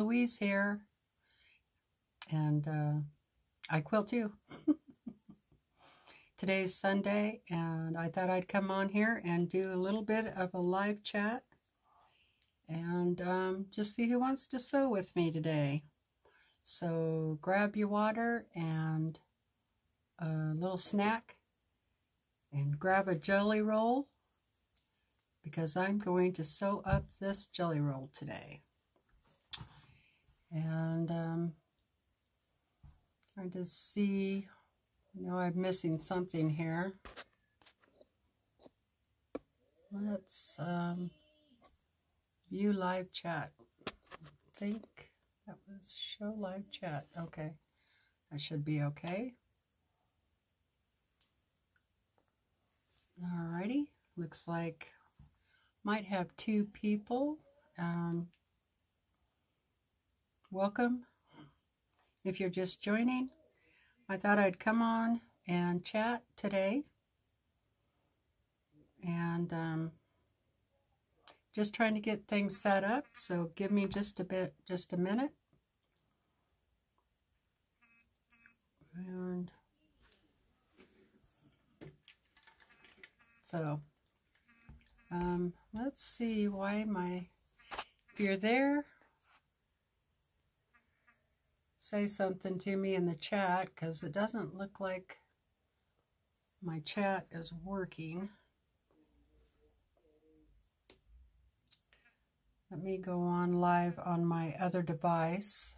Louise here, and uh, I quilt too. Today's Sunday, and I thought I'd come on here and do a little bit of a live chat and um, just see who wants to sew with me today. So grab your water and a little snack and grab a jelly roll because I'm going to sew up this jelly roll today. And um, trying to see, I know I'm missing something here. Let's um, view live chat. I think that was show live chat. Okay, that should be okay. Alrighty, looks like might have two people. Um, welcome. If you're just joining, I thought I'd come on and chat today. And um, just trying to get things set up, so give me just a bit, just a minute. And so, um, let's see why my, if you're there, say something to me in the chat because it doesn't look like my chat is working. Let me go on live on my other device.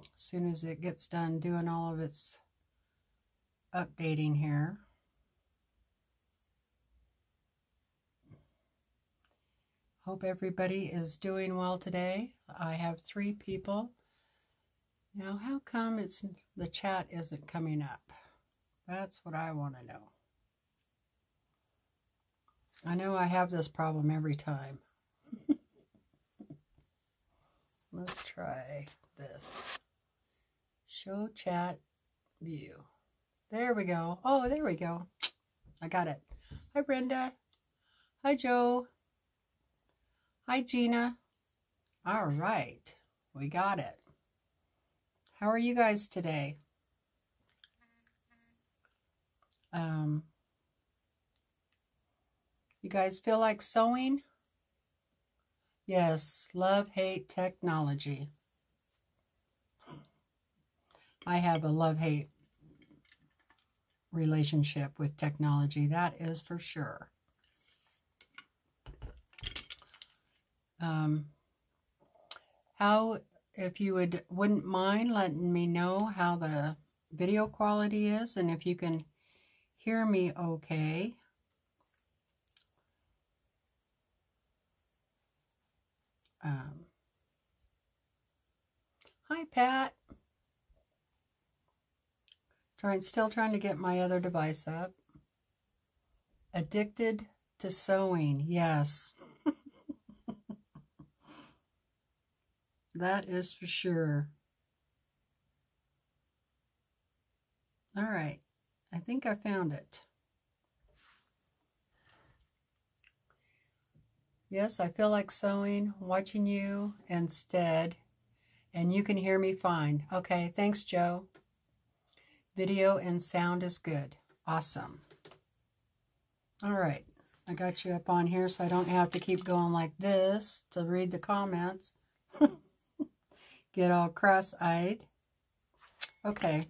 As soon as it gets done doing all of its updating here. Hope everybody is doing well today. I have three people. Now, how come it's the chat isn't coming up? That's what I want to know. I know I have this problem every time. Let's try this. Show chat view. There we go. Oh, there we go. I got it. Hi, Brenda. Hi, Joe. Hi, Gina. All right. We got it. How are you guys today? Um, you guys feel like sewing? Yes, love, hate, technology. I have a love-hate relationship with technology, that is for sure. Um, how, if you would, wouldn't mind letting me know how the video quality is and if you can hear me okay. Um, hi, Pat. Trying, still trying to get my other device up. Addicted to sewing, yes. That is for sure. All right, I think I found it. Yes, I feel like sewing, watching you instead, and you can hear me fine. Okay, thanks, Joe. Video and sound is good. Awesome. All right, I got you up on here so I don't have to keep going like this to read the comments. Get all cross-eyed. Okay,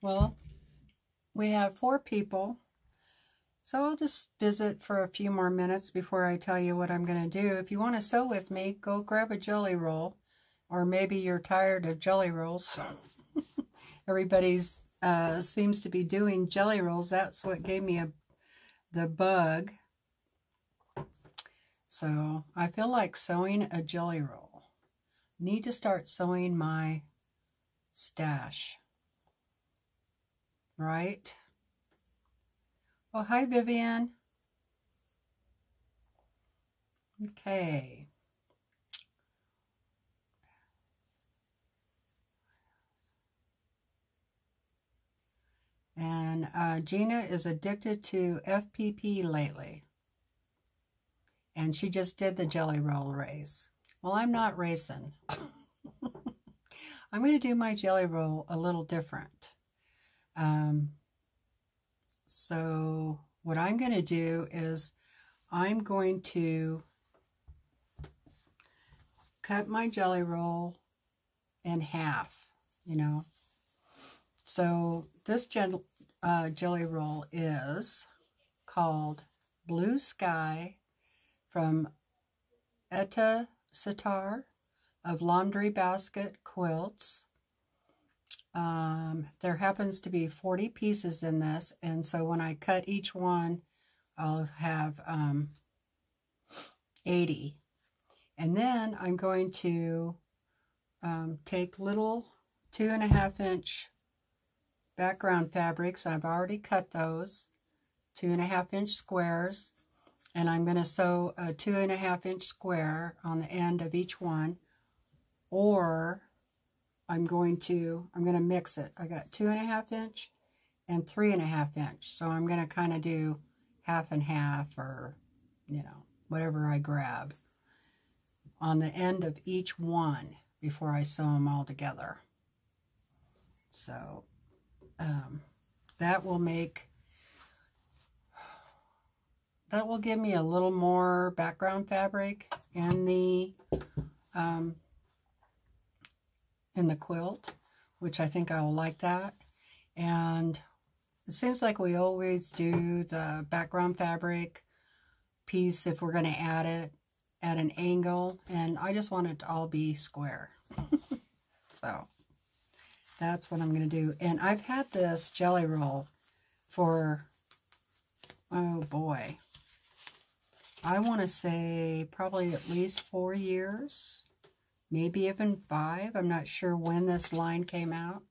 well, we have four people so I'll just visit for a few more minutes before I tell you what I'm going to do. If you want to sew with me, go grab a jelly roll. Or maybe you're tired of jelly rolls. Everybody's uh, seems to be doing jelly rolls. That's what gave me a the bug. So I feel like sewing a jelly roll. Need to start sewing my stash. Right? Oh, hi, Vivian. Okay. And uh, Gina is addicted to FPP lately. and she just did the jelly roll race. Well, I'm not racing. I'm going to do my jelly roll a little different. Um, so what I'm going to do is I'm going to cut my jelly roll in half, you know. So this uh, jelly roll is called Blue Sky from Edyta Sitar of Laundry Basket Quilts. Um, there happens to be 40 pieces in this, and so when I cut each one, I'll have um, 80. And then I'm going to um, take little two and a half inch background fabrics. I've already cut those, two and a half inch squares, and I'm going to sew a two and a half inch square on the end of each one, or I'm going to, I'm going to mix it. I got two and a half inch and three and a half inch. So I'm going to kind of do half and half or, you know, whatever I grab on the end of each one before I sew them all together. So um, that will make, that will give me a little more background fabric in the, um, in the quilt, which I think I will like that. And it seems like we always do the background fabric piece if we're going to add it at an angle and I just want it to all be square. so that's what I'm going to do. And I've had this jelly roll for, oh boy, I want to say probably at least four years, maybe even five. I'm not sure when this line came out.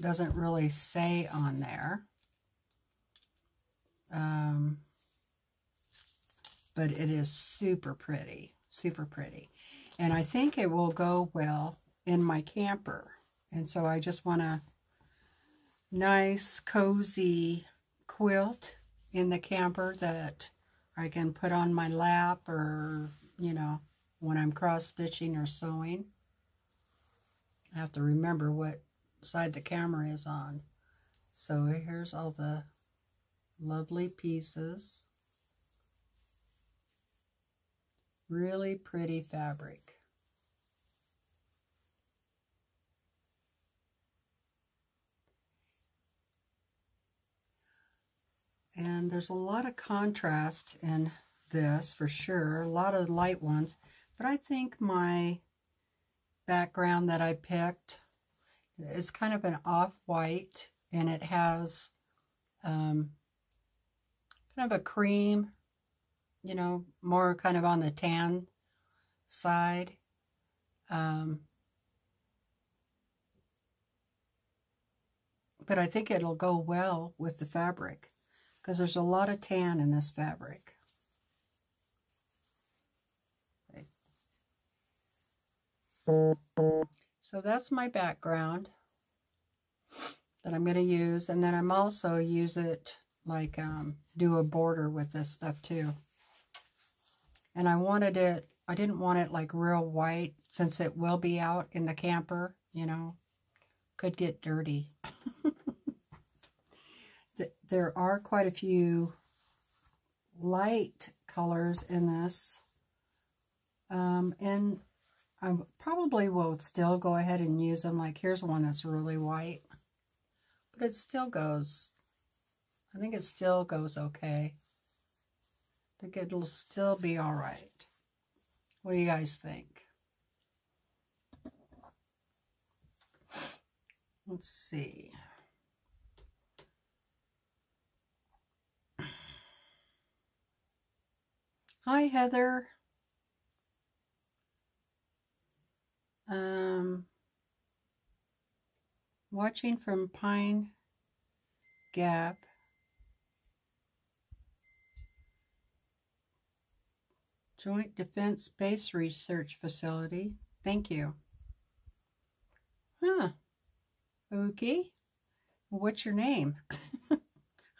Doesn't really say on there. Um, but it is super pretty, super pretty. And I think it will go well in my camper. And so I just want a nice, cozy quilt in the camper that I can put on my lap or, you know, when I'm cross-stitching or sewing. I have to remember what side the camera is on. So here's all the lovely pieces. Really pretty fabric. And there's a lot of contrast in this for sure, a lot of light ones, but I think my background that I picked is kind of an off-white and it has um, kind of a cream you know, more kind of on the tan side. Um, but I think it'll go well with the fabric because there's a lot of tan in this fabric. So that's my background that I'm going to use. And then I'm also use it like um, do a border with this stuff too. And I wanted it, I didn't want it like real white since it will be out in the camper, you know. Could get dirty. there are quite a few light colors in this. Um, and I probably will still go ahead and use them. Like here's one that's really white. But it still goes, I think it still goes okay. I think it'll still be all right. What do you guys think? Let's see. Hi, Heather. Um, watching from Pine Gap. Joint Defense Space Research Facility. Thank you. Huh. Okay. What's your name?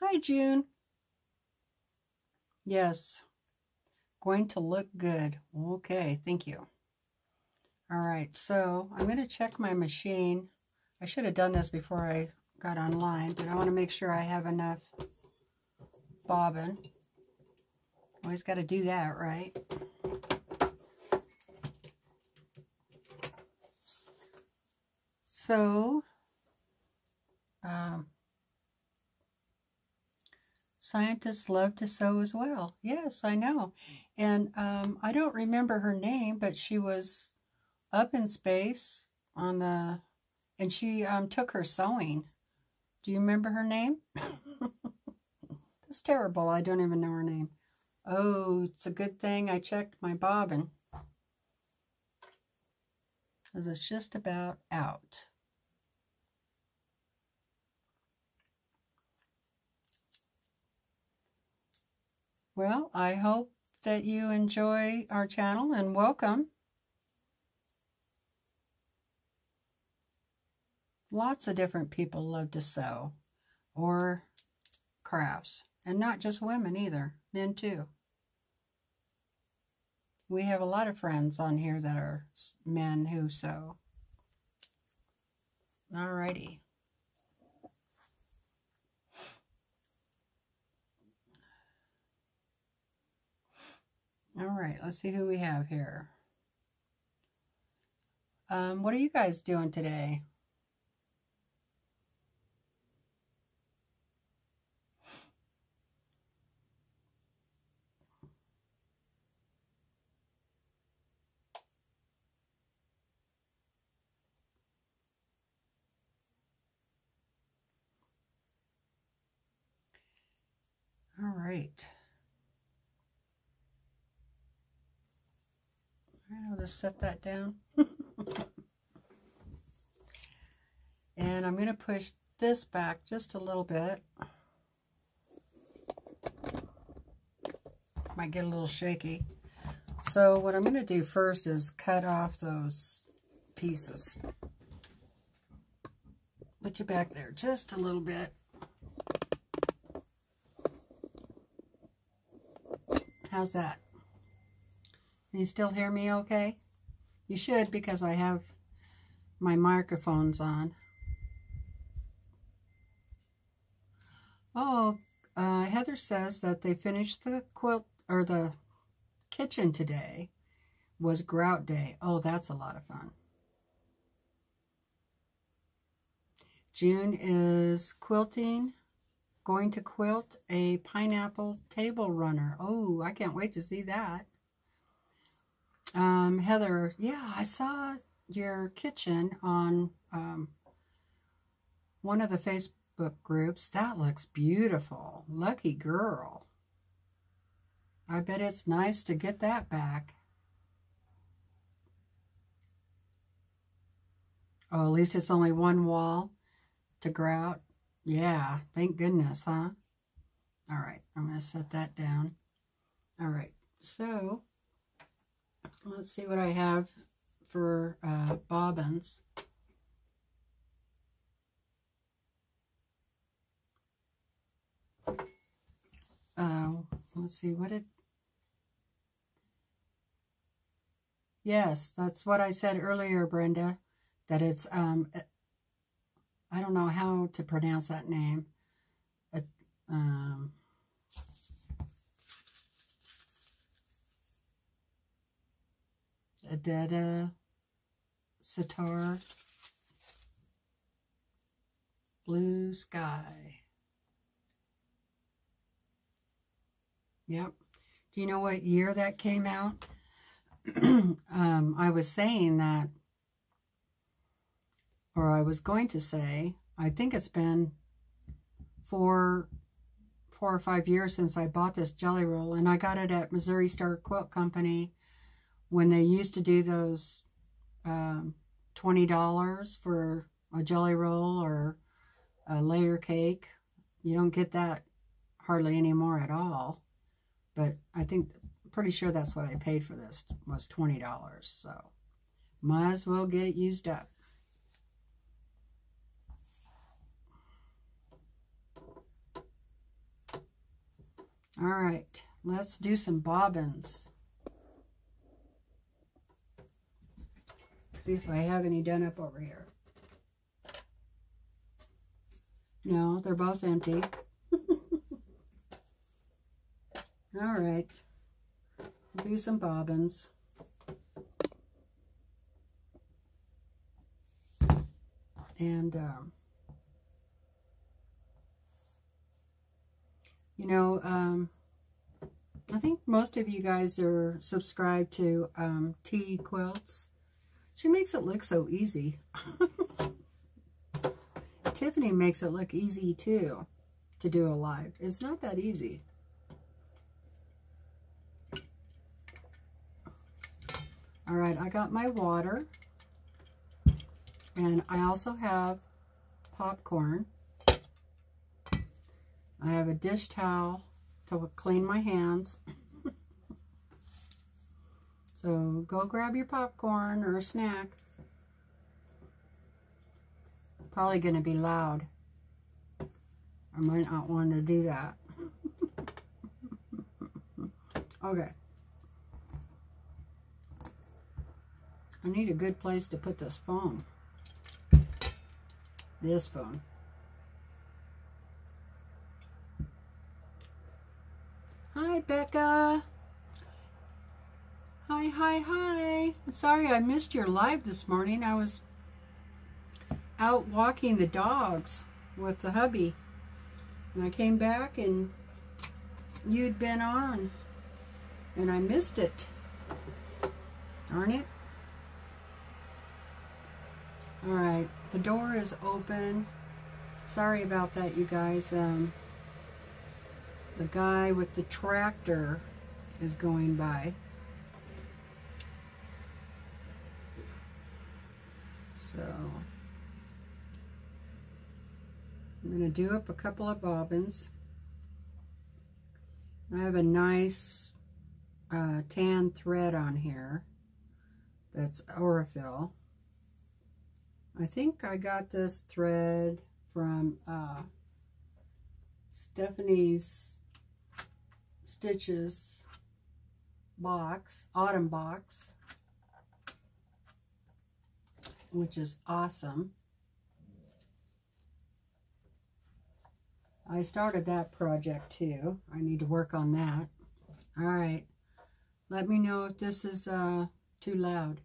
Hi, June. Yes. Going to look good. Okay, thank you. All right, so I'm going to check my machine. I should have done this before I got online, but I want to make sure I have enough bobbin. Always got to do that, right? So, um, scientists love to sew as well. Yes, I know. And um, I don't remember her name, but she was up in space on the, and she um, took her sewing. Do you remember her name? That's terrible. I don't even know her name. Oh, it's a good thing I checked my bobbin. Because it's just about out. Well, I hope that you enjoy our channel and welcome. Lots of different people love to sew or crafts. And not just women either, men too. We have a lot of friends on here that are men who sew. Alrighty. All right, let's see who we have here. Um, what are you guys doing today? All right. I'll just set that down. and I'm going to push this back just a little bit. Might get a little shaky. So what I'm going to do first is cut off those pieces. Put you back there just a little bit. How's that? Can you still hear me okay? You should because I have my microphones on. Oh, uh, Heather says that they finished the quilt or the kitchen today was grout day. Oh, that's a lot of fun. June is quilting, going to quilt a pineapple table runner. Oh, I can't wait to see that. Um, Heather, yeah, I saw your kitchen on um, one of the Facebook groups. That looks beautiful. Lucky girl. I bet it's nice to get that back. Oh, at least it's only one wall to grout. Yeah, thank goodness, huh? All right, I'm going to set that down. All right, so Let's see what I have for uh, bobbins. Uh, let's see, what did... Yes, that's what I said earlier, Brenda, that it's, um, I don't know how to pronounce that name. Um, Adetta, Sitar, Blue Sky. Yep. Do you know what year that came out? um, I was saying that, or I was going to say, I think it's been four, four or five years since I bought this jelly roll, and I got it at Missouri Star Quilt Company when they used to do those um, $20 for a jelly roll or a layer cake, you don't get that hardly anymore at all. But I think, pretty sure that's what I paid for this, was $20. So, might as well get it used up. All right. let's do some bobbins. See if I have any done up over here. No, they're both empty. All right. Do some bobbins. And, um, you know, um, I think most of you guys are subscribed to um, T Quilts. She makes it look so easy. Tiffany makes it look easy too to do a live. It's not that easy. All right, I got my water. And I also have popcorn. I have a dish towel to clean my hands. So go grab your popcorn or a snack. Probably going to be loud. I might not want to do that. okay. I need a good place to put this phone. This phone. Hi, Becca. Hi, hi, hi. Sorry I missed your live this morning. I was out walking the dogs with the hubby. And I came back and you'd been on. And I missed it. Darn it. All right, the door is open. Sorry about that, you guys. Um, the guy with the tractor is going by. So, I'm going to do up a couple of bobbins. I have a nice uh, tan thread on here that's Aurifil. I think I got this thread from uh, Stephanie's Stitches box, autumn box, which is awesome. I started that project too. I need to work on that. All right. Let me know if this is uh, too loud.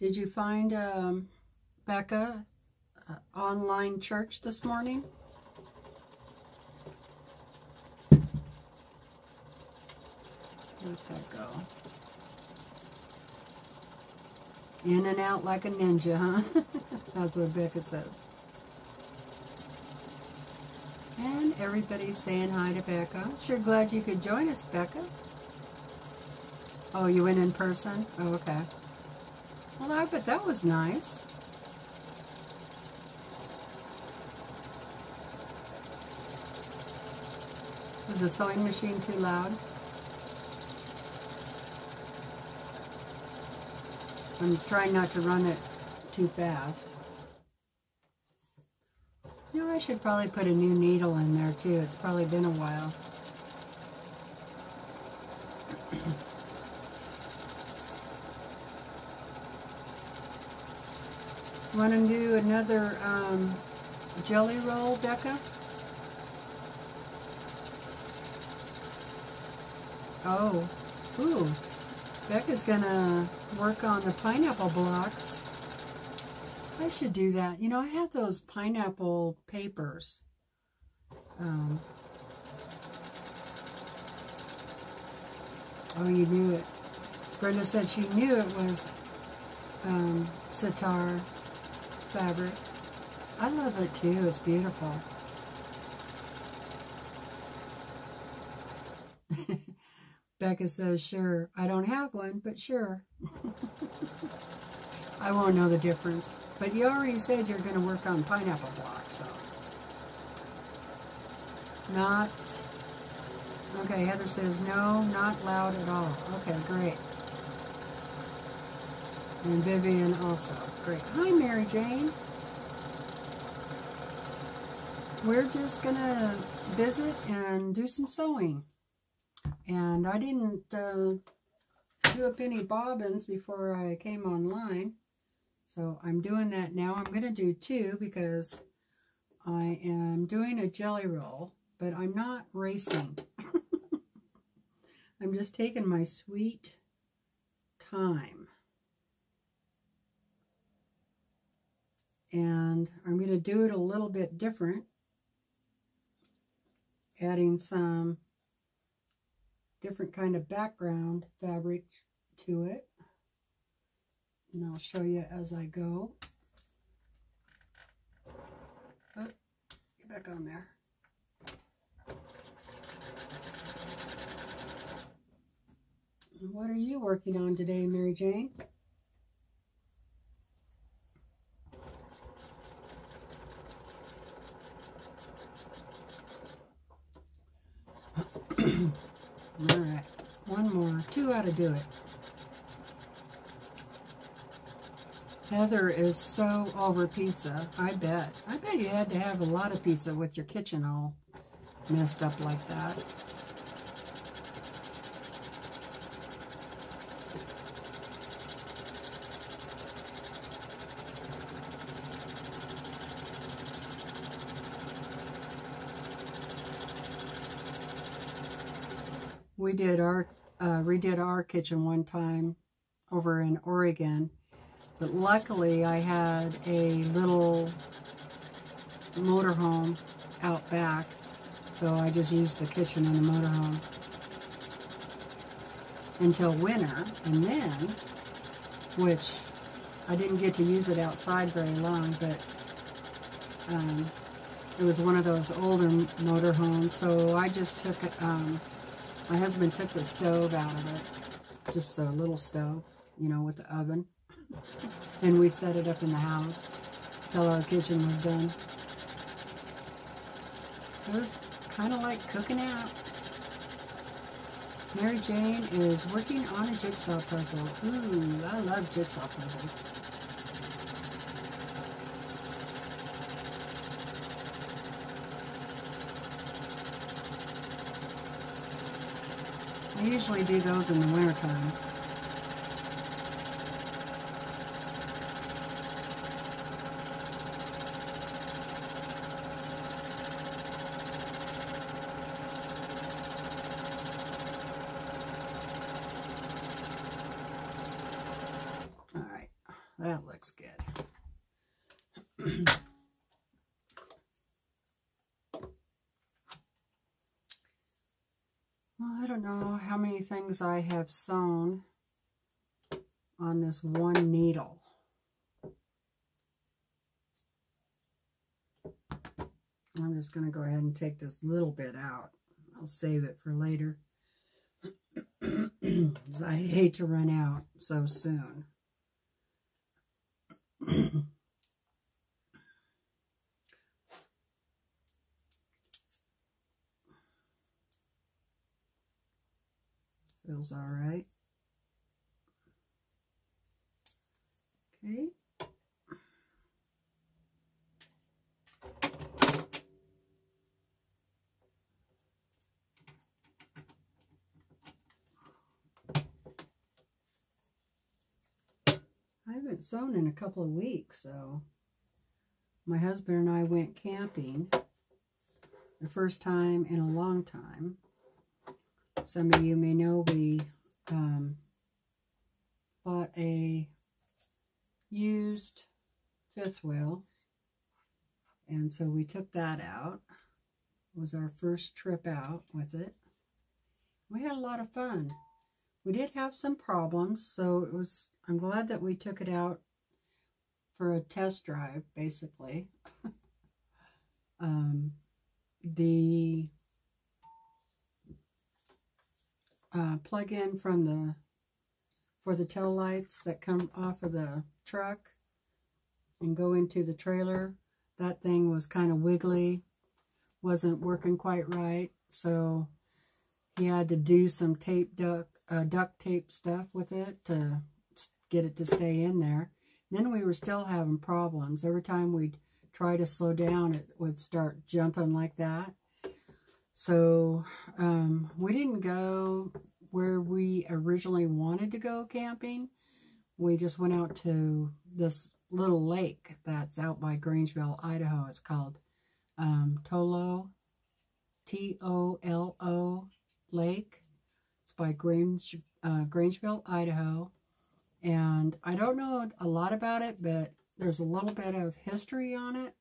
Did you find um, Becca uh, online church this morning? Where'd that go? In and out like a ninja, huh? That's what Becca says. And everybody's saying hi to Becca. Sure glad you could join us, Becca. Oh, you went in person? Oh, okay. Well, I bet that was nice. Was the sewing machine too loud? I'm trying not to run it too fast. You know, I should probably put a new needle in there too. It's probably been a while. Want to do another um, jelly roll, Becca? Oh, ooh. Becca's to work on the pineapple blocks. I should do that. You know, I have those pineapple papers. Um, oh, you knew it. Brenda said she knew it was um, Sitar fabric. I love it too. It's beautiful. Becca says, sure. I don't have one, but sure. I won't know the difference. But you already said you're going to work on pineapple blocks, so. Not. Okay, Heather says, no, not loud at all. Okay, great. And Vivian also. Great. Hi, Mary Jane. We're just going to visit and do some sewing. And I didn't uh, do up any bobbins before I came online. So I'm doing that now. I'm going to do two because I am doing a jelly roll, but I'm not racing. I'm just taking my sweet time. And I'm going to do it a little bit different, adding some different kind of background fabric to it. And I'll show you as I go. Oh, get back on there. What are you working on today, Mary Jane? All right, one more. Two ought to do it. Heather is so over pizza. I bet. I bet you had to have a lot of pizza with your kitchen all messed up like that. We did our uh, redid our kitchen one time over in Oregon, but luckily I had a little motorhome out back, so I just used the kitchen in the motorhome until winter, and then, which I didn't get to use it outside very long, but um, it was one of those older motorhomes, so I just took it. Um, my husband took the stove out of it, just a little stove, you know, with the oven. And we set it up in the house till our kitchen was done. It was kind of like cooking out. Mary Jane is working on a jigsaw puzzle. Ooh, I love jigsaw puzzles. I usually do those in the wintertime. All right, that looks good. don't know how many things I have sewn on this one needle. I'm just going to go ahead and take this little bit out. I'll save it for later. I hate to run out so soon. Feels all right. Okay. I haven't sewn in a couple of weeks, so my husband and I went camping the first time in a long time. Some of you may know we um, bought a used fifth wheel. And so we took that out. It was our first trip out with it. We had a lot of fun. We did have some problems, so it was, I'm glad that we took it out for a test drive, basically. um, the uh, plug in from the for the tail lights that come off of the truck and go into the trailer. That thing was kind of wiggly, wasn't working quite right, so he had to do some tape duct, uh, duct tape stuff with it to get it to stay in there. Then we were still having problems. Every time we'd try to slow down, it would start jumping like that. So um, we didn't go where we originally wanted to go camping. We just went out to this little lake that's out by Grangeville, Idaho. It's called um, Tolo, T-O-L-O Lake. It's by Grange, uh, Grangeville, Idaho. And I don't know a lot about it, but there's a little bit of history on it.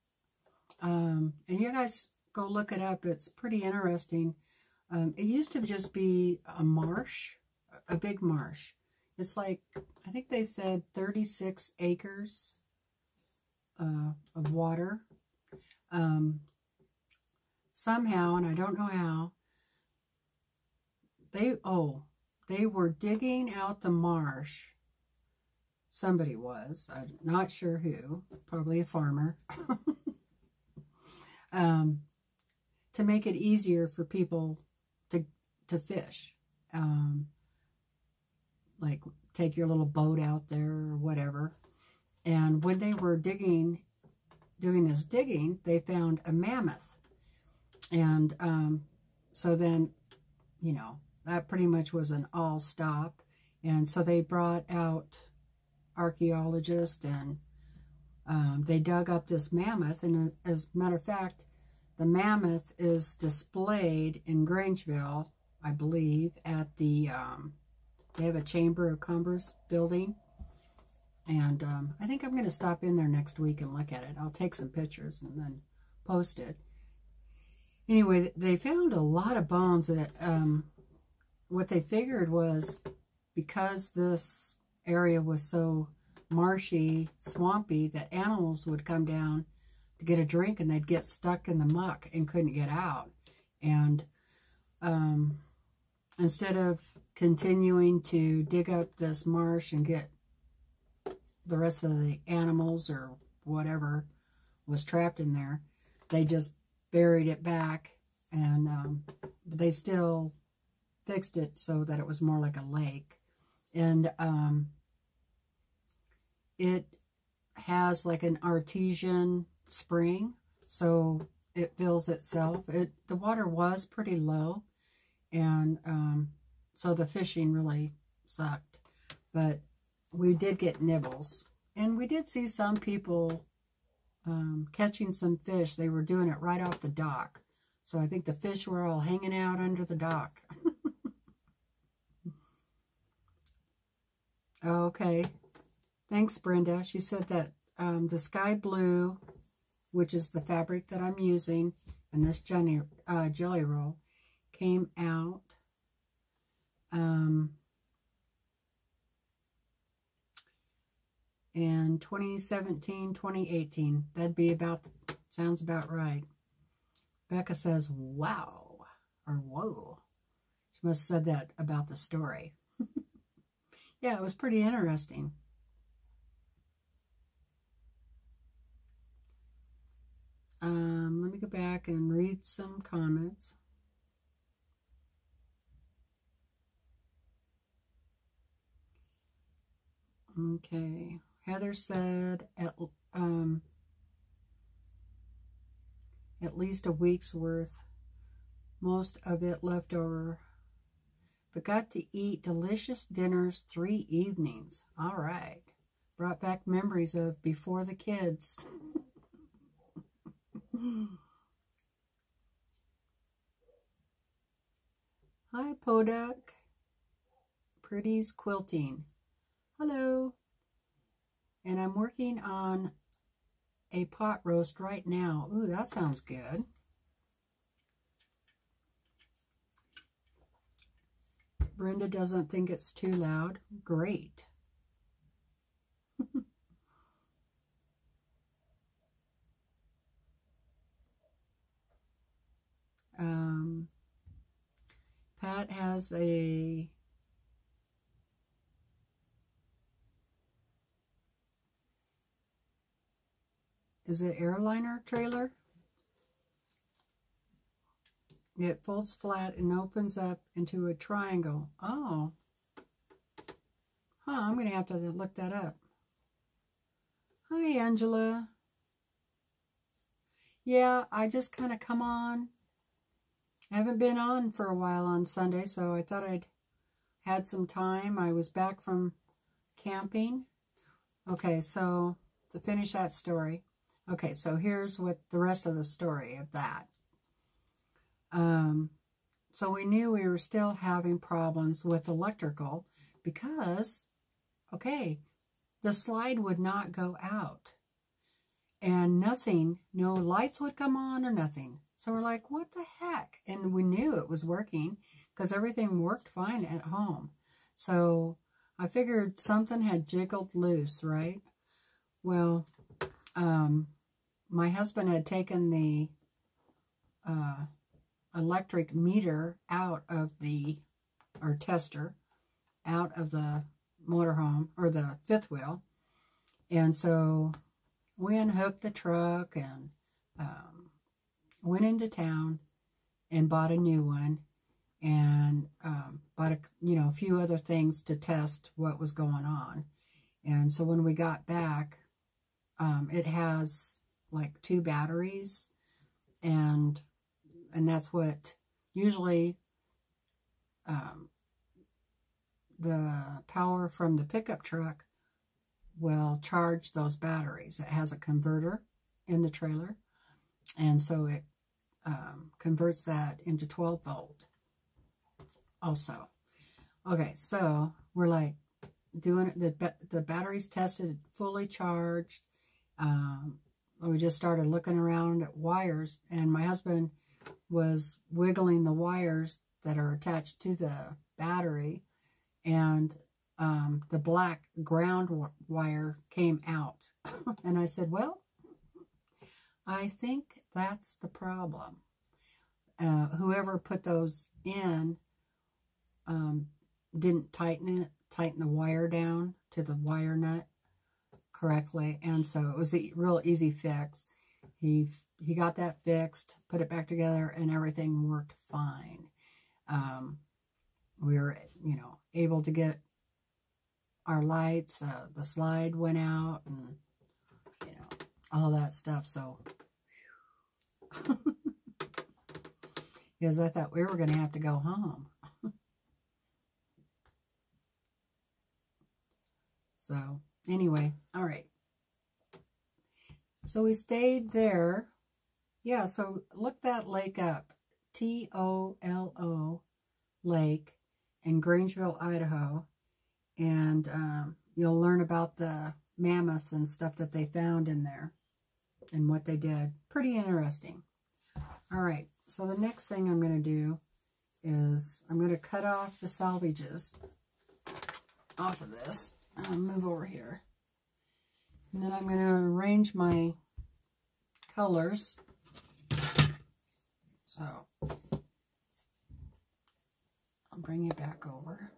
Um, and you guys go look it up. It's pretty interesting. Um, it used to just be a marsh, a big marsh. It's like, I think they said 36 acres uh, of water. Um, somehow, and I don't know how, they, oh, they were digging out the marsh. Somebody was. I'm not sure who. Probably a farmer. um, to make it easier for people to, to fish. Um, like take your little boat out there or whatever. And when they were digging, doing this digging, they found a mammoth. And um, so then, you know, that pretty much was an all stop. And so they brought out archaeologists and um, they dug up this mammoth. And as a matter of fact, the mammoth is displayed in Grangeville, I believe, at the, um, they have a Chamber of Commerce building. And um, I think I'm going to stop in there next week and look at it. I'll take some pictures and then post it. Anyway, they found a lot of bones that um, what they figured was because this area was so marshy, swampy, that animals would come down get a drink and they'd get stuck in the muck and couldn't get out. And um, instead of continuing to dig up this marsh and get the rest of the animals or whatever was trapped in there, they just buried it back and um, they still fixed it so that it was more like a lake. And um, it has like an artesian spring, so it fills itself. It The water was pretty low, and um, so the fishing really sucked. But we did get nibbles, and we did see some people um, catching some fish. They were doing it right off the dock. So I think the fish were all hanging out under the dock. okay. Thanks, Brenda. She said that um, the sky blue which is the fabric that I'm using, and this jelly, uh, jelly roll came out um, in 2017, 2018. That'd be about, sounds about right. Becca says, wow, or whoa. She must have said that about the story. yeah, it was pretty interesting. Um, let me go back and read some comments. Okay. Heather said at, um, at least a week's worth. Most of it left over. But got to eat delicious dinners three evenings. All right. Brought back memories of before the kids. Hi, Podak. Pretty's Quilting. Hello. And I'm working on a pot roast right now. Ooh, that sounds good. Brenda doesn't think it's too loud. Great. Um, Pat has a is it Aliner trailer? It folds flat and opens up into a triangle. Oh. Huh, I'm going to have to look that up. Hi, Angela. Yeah, I just kind of come on. I haven't been on for a while on Sunday, so I thought I'd had some time. I was back from camping. Okay, so to finish that story. Okay, so here's what the rest of the story of that. Um, so we knew we were still having problems with electrical because, okay, the slide would not go out and nothing, no lights would come on or nothing. So we're like, what the heck? And we knew it was working because everything worked fine at home. So I figured something had jiggled loose, right? Well, um, my husband had taken the uh, electric meter out of the, or tester, out of the motorhome, or the fifth wheel. And so we unhooked the truck and um, went into town and bought a new one and um, bought a you know a few other things to test what was going on. And so when we got back, um, it has like two batteries, and and that's what usually um, the power from the pickup truck will charge those batteries. It has a converter in the trailer, and so it um, converts that into 12 volt also. Okay, so we're like doing it. The, the batteries tested, fully charged. Um, we just started looking around at wires, and my husband was wiggling the wires that are attached to the battery, and um, the black ground wire came out. and I said, well, I think that's the problem. Uh, whoever put those in um, didn't tighten it, tighten the wire down to the wire nut correctly. And so it was a real easy fix. He, he got that fixed, put it back together, and everything worked fine. Um, we were, you know, able to get our lights, uh, the slide went out, and, you know, all that stuff. So, because I thought we were going to have to go home. so, anyway, all right. So we stayed there. Yeah, so look that lake up. T-O-L-O Lake in Grangeville, Idaho and um, you'll learn about the mammoths and stuff that they found in there and what they did. Pretty interesting. All right, so the next thing I'm going to do is I'm going to cut off the selvages off of this. I'll move over here. And then I'm going to arrange my colors. So, I'll bring you back over.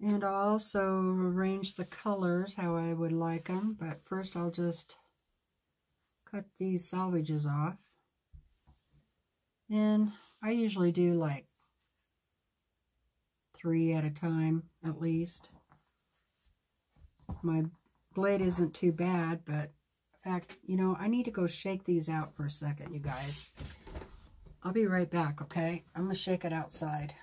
And I'll also arrange the colors how I would like them. But first I'll just cut these selvages off. And I usually do like three at a time at least. My blade isn't too bad, but in fact, you know, I need to go shake these out for a second, you guys. I'll be right back, okay? I'm going to shake it outside.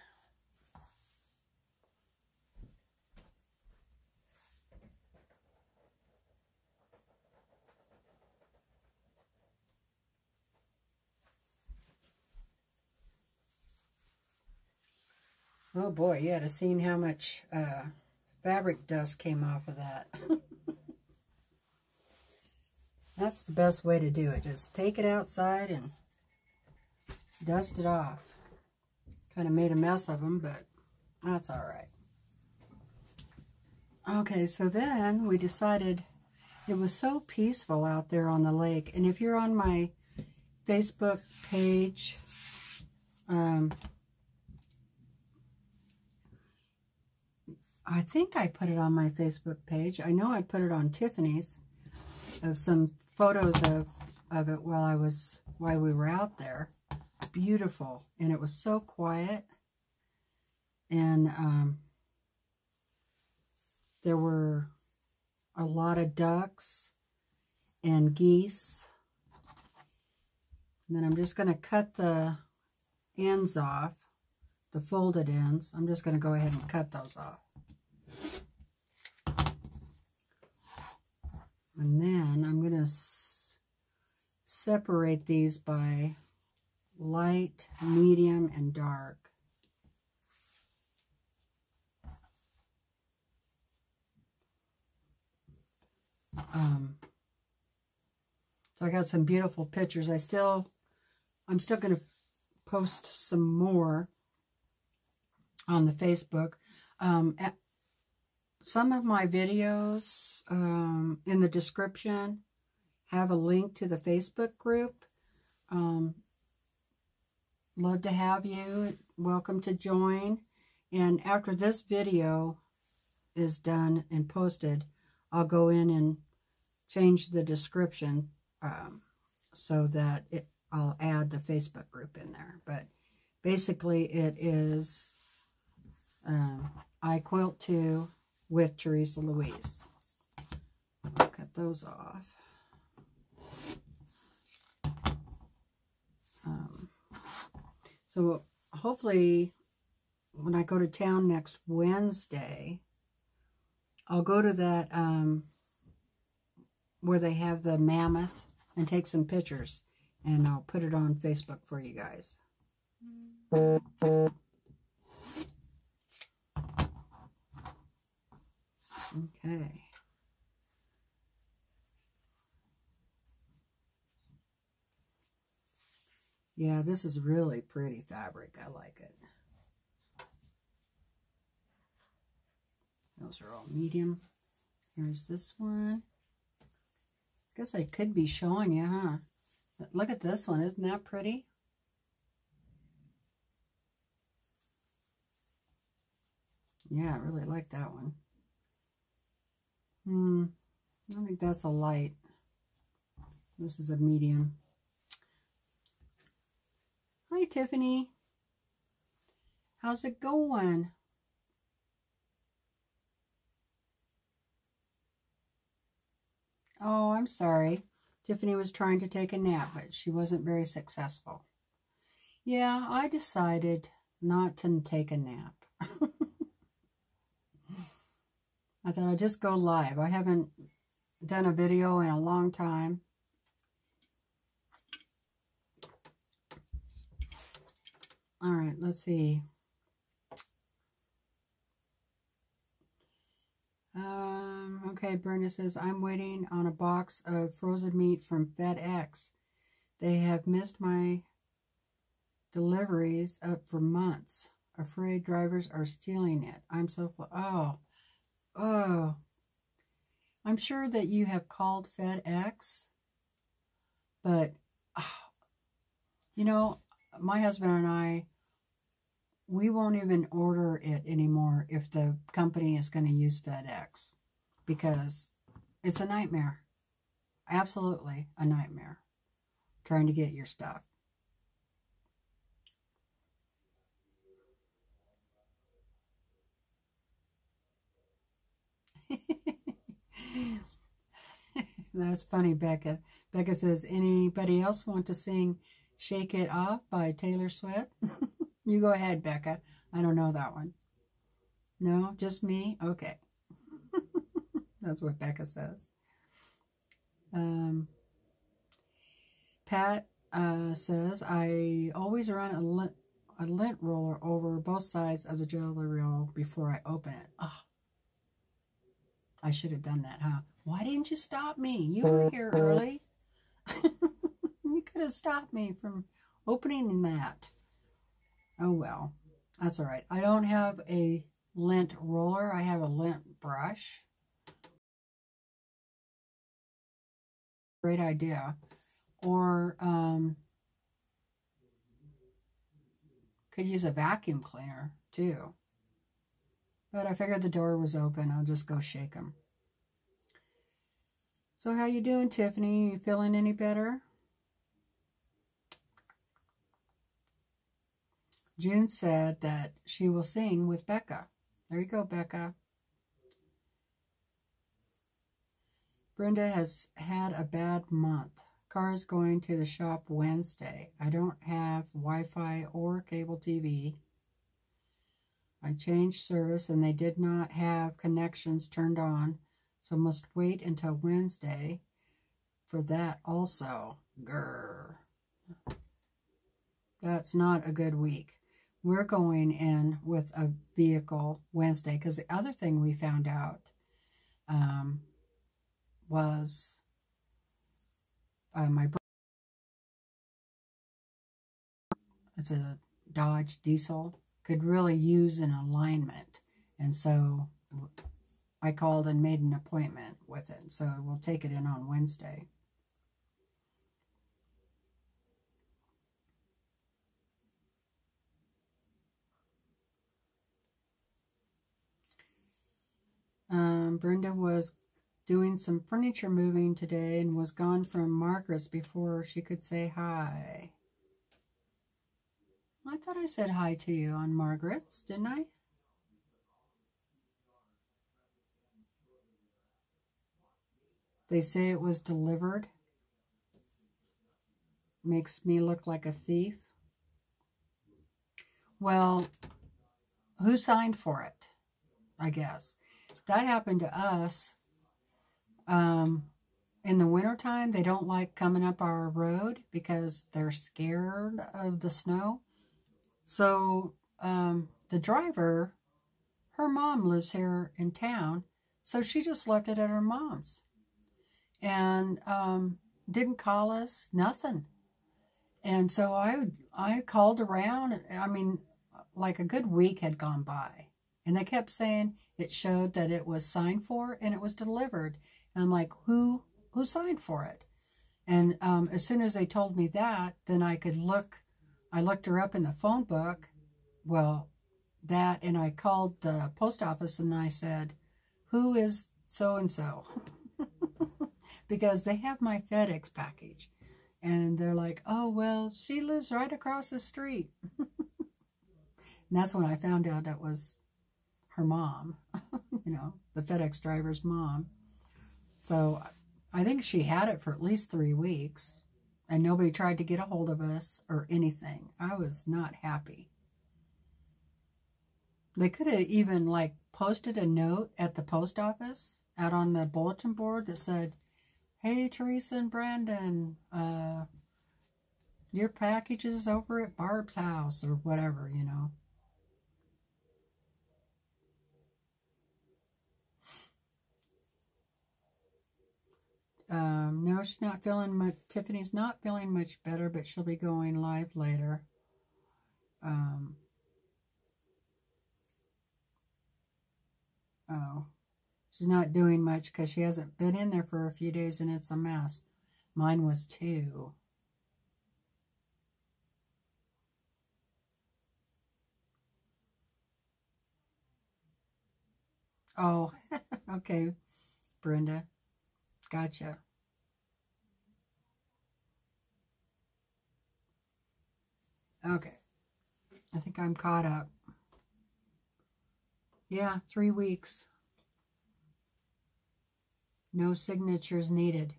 Oh boy, you had to seen how much uh, fabric dust came off of that. That's the best way to do it. Just take it outside and dust it off. Kind of made a mess of them, but that's all right. Okay, so then we decided it was so peaceful out there on the lake. And if you're on my Facebook page, um, I think I put it on my Facebook page. I know I put it on Tiffany's of some photos of, of it while I was while we were out there. Beautiful. And it was so quiet. And um, there were a lot of ducks and geese. And then I'm just going to cut the ends off, the folded ends. I'm just going to go ahead and cut those off. And then I'm going to separate these by light, medium, and dark. Um, so I got some beautiful pictures. I still, I'm still going to post some more on the Facebook. Um, some of my videos um, in the description have a link to the Facebook group. Um, love to have you. Welcome to join. And after this video is done and posted, I'll go in and change the description um, so that it, I'll add the Facebook group in there. But basically it is um, I Quilt Too with Teresa Louise. Cut those off. Um, so hopefully when I go to town next Wednesday, I'll go to that um, where they have the mammoth and take some pictures. And I'll put it on Facebook for you guys. Okay. Yeah, this is really pretty fabric. I like it. Those are all medium. Here's this one. I guess I could be showing you, huh? But look at this one. Isn't that pretty? Yeah, I really like that one. Hmm. I think that's a light. This is a medium. Hi, Tiffany. How's it going? Oh, I'm sorry. Tiffany was trying to take a nap, but she wasn't very successful. Yeah, I decided not to take a nap. I thought I'd just go live. I haven't done a video in a long time. All right, let's see. Um, okay, Brenda says, I'm waiting on a box of frozen meat from FedEx. They have missed my deliveries up for months. Afraid drivers are stealing it. I'm so, oh, oh. I'm sure that you have called FedEx, but, you know, my husband and I, we won't even order it anymore if the company is going to use FedEx because it's a nightmare. Absolutely a nightmare trying to get your stuff. That's funny, Becca. Becca says, anybody else want to sing Shake It Off by Taylor Swift? You go ahead, Becca. I don't know that one. No, just me? Okay. That's what Becca says. Um, Pat uh, says, I always run a lint, a lint roller over both sides of the jelly roll before I open it. Oh, I should have done that, huh? Why didn't you stop me? You were here early. you could have stopped me from opening that. Oh well, that's all right. I don't have a lint roller. I have a lint brush. Great idea. Or um, could use a vacuum cleaner too. But I figured the door was open. I'll just go shake them. So how you doing, Tiffany? You feeling any better? June said that she will sing with Becca. There you go, Becca. Brenda has had a bad month. Car is going to the shop Wednesday. I don't have Wi-Fi or cable TV. I changed service and they did not have connections turned on, so must wait until Wednesday for that also. Grr. That's not a good week. We're going in with a vehicle Wednesday because the other thing we found out um, was uh, my brother. It's a Dodge diesel. Could really use an alignment. And so I called and made an appointment with it. So we'll take it in on Wednesday. Um, Brenda was doing some furniture moving today and was gone from Margaret's before she could say hi. I thought I said hi to you on Margaret's, didn't I? They say it was delivered. Makes me look like a thief. Well, who signed for it? I guess. That happened to us. Um, in the wintertime, they don't like coming up our road because they're scared of the snow. So um, the driver, her mom lives here in town, so she just left it at her mom's. And um, didn't call us, nothing. And so I, I called around. I mean, like a good week had gone by. And they kept saying it showed that it was signed for and it was delivered. And I'm like, who who signed for it? And um, as soon as they told me that, then I could look. I looked her up in the phone book. Well, that, and I called the post office and I said, who is so and so? because they have my FedEx package. And they're like, oh, well, she lives right across the street. and that's when I found out it was her mom, you know, the FedEx driver's mom. So I think she had it for at least three weeks and nobody tried to get a hold of us or anything. I was not happy. They could have even like posted a note at the post office out on the bulletin board that said, Hey, Teresa and Brandon, uh, your package is over at Barb's house or whatever, you know. Um, no, she's not feeling much. Tiffany's not feeling much better, but she'll be going live later. Um, oh, she's not doing much because she hasn't been in there for a few days and it's a mess. Mine was too. Oh, okay, Brenda. Gotcha. Okay. I think I'm caught up. Yeah, three weeks. No signatures needed.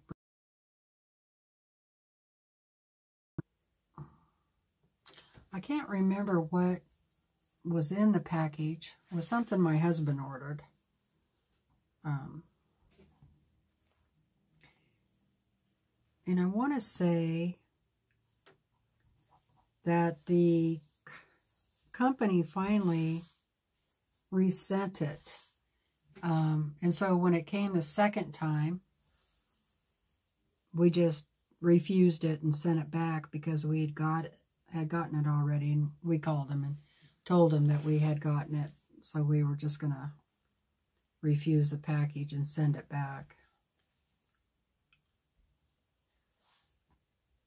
I can't remember what was in the package. It was something my husband ordered. Um, and I want to say that the company finally resent it. Um, and so when it came the second time, we just refused it and sent it back because we had got had gotten it already. And we called them and told them that we had gotten it. So we were just going to refuse the package and send it back.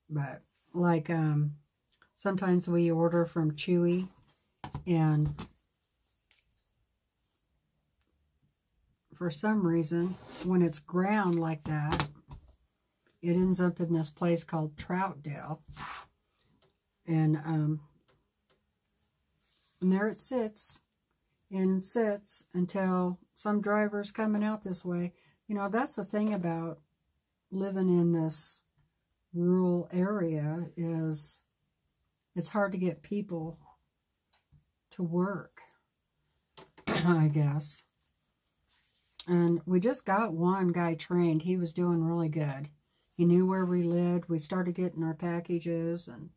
But like um, sometimes we order from Chewy and for some reason, when it's ground like that, it ends up in this place called Troutdale. And, um, and there it sits and sits until some driver's coming out this way. You know, that's the thing about living in this rural area is it's hard to get people to work, I guess. And we just got one guy trained. He was doing really good. He knew where we lived. We started getting our packages and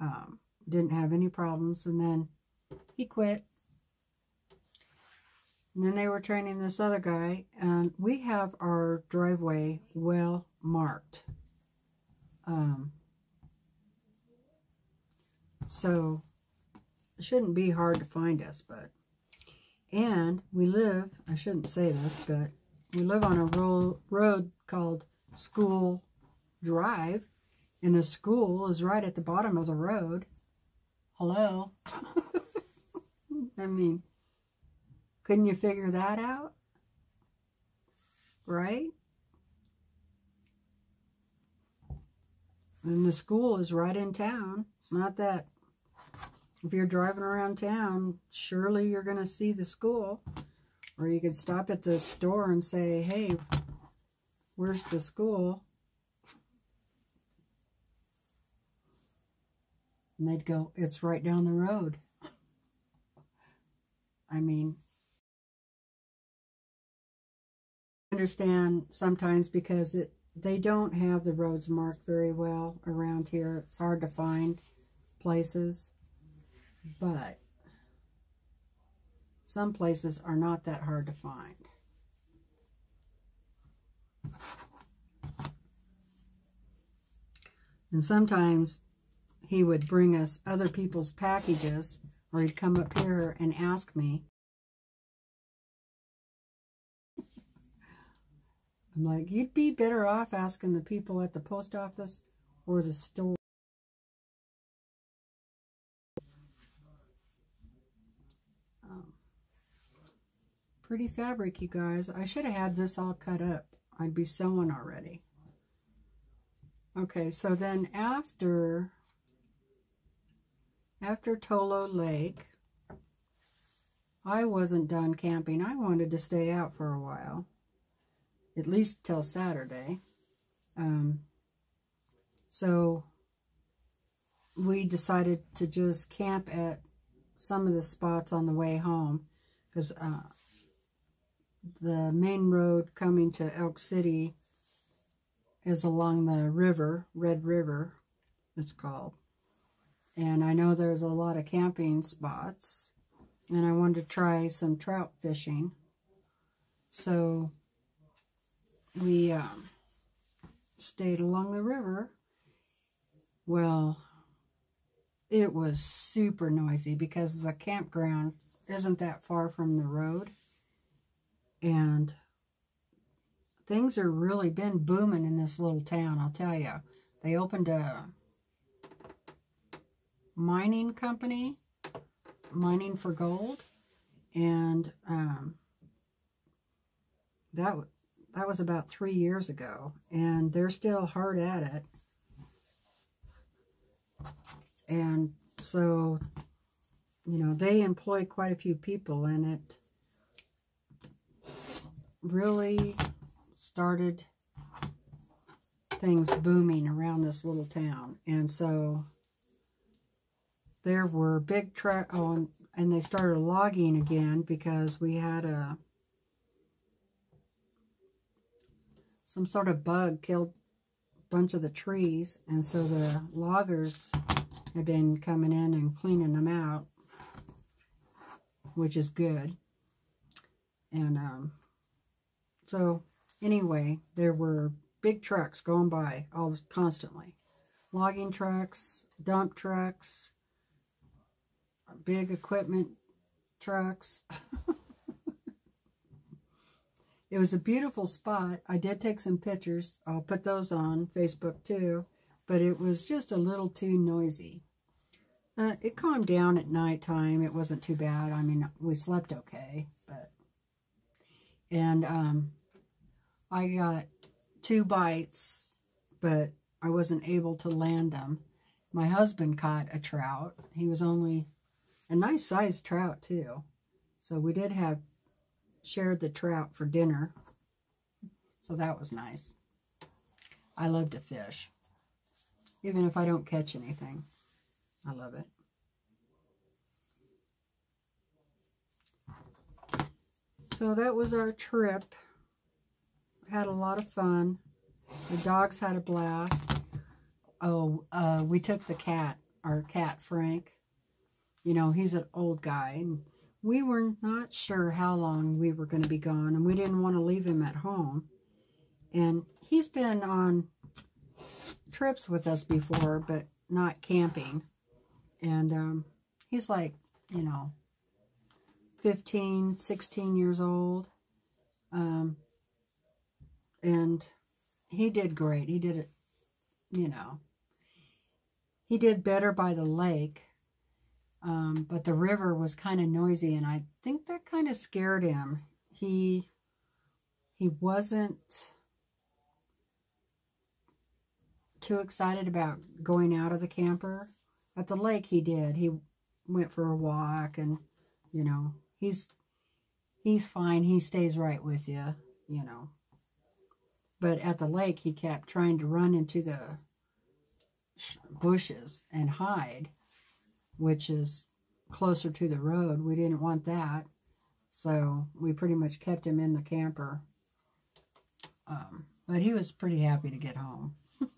um, didn't have any problems. And then he quit. And then they were training this other guy. And we have our driveway well marked. Um, so it shouldn't be hard to find us, but and we live, I shouldn't say this, but we live on a ro road called School Drive, and the school is right at the bottom of the road. Hello? I mean, couldn't you figure that out? Right? And the school is right in town. It's not that if you're driving around town, surely you're going to see the school. Or you could stop at the store and say, hey, where's the school? And they'd go, it's right down the road. I mean, understand sometimes because it they don't have the roads marked very well around here. It's hard to find places. But some places are not that hard to find. And sometimes he would bring us other people's packages or he'd come up here and ask me. I'm like, you'd be better off asking the people at the post office or the store. Um, pretty fabric, you guys. I should have had this all cut up. I'd be sewing already. Okay, so then after, after Tolo Lake, I wasn't done camping. I wanted to stay out for a while, at least till Saturday. Um, so we decided to just camp at some of the spots on the way home because uh, the main road coming to Elk City is along the river, Red River, it's called. And I know there's a lot of camping spots. And I wanted to try some trout fishing. So we um, stayed along the river. Well, it was super noisy because the campground isn't that far from the road and things are really been booming in this little town, I'll tell you. They opened a mining company, mining for gold, and um, that that was about three years ago, and they're still hard at it. And so, you know, they employ quite a few people, and it really started things booming around this little town. And so there were big truck oh, and they started logging again because we had a some sort of bug killed a bunch of the trees and so the loggers have been coming in and cleaning them out which is good and um so anyway, there were big trucks going by all constantly. Logging trucks, dump trucks, big equipment trucks. it was a beautiful spot. I did take some pictures. I'll put those on Facebook too. But it was just a little too noisy. Uh, it calmed down at nighttime. It wasn't too bad. I mean, we slept okay, but and um, I got two bites, but I wasn't able to land them. My husband caught a trout. He was only a nice sized trout too. So we did have shared the trout for dinner. So that was nice. I love to fish. Even if I don't catch anything. I love it. So that was our trip. Had a lot of fun. The dogs had a blast. Oh, uh, we took the cat, our cat Frank. You know, he's an old guy. And we were not sure how long we were going to be gone. And we didn't want to leave him at home. And he's been on trips with us before, but not camping. And um, he's like, you know, 15, 16 years old. Um, and he did great. He did it, you know. He did better by the lake, um, but the river was kind of noisy, and I think that kind of scared him. He he wasn't too excited about going out of the camper. At the lake, he did. He went for a walk, and you know, he's he's fine. He stays right with you, you know. But at the lake, he kept trying to run into the bushes and hide, which is closer to the road. We didn't want that. So we pretty much kept him in the camper. Um, but he was pretty happy to get home.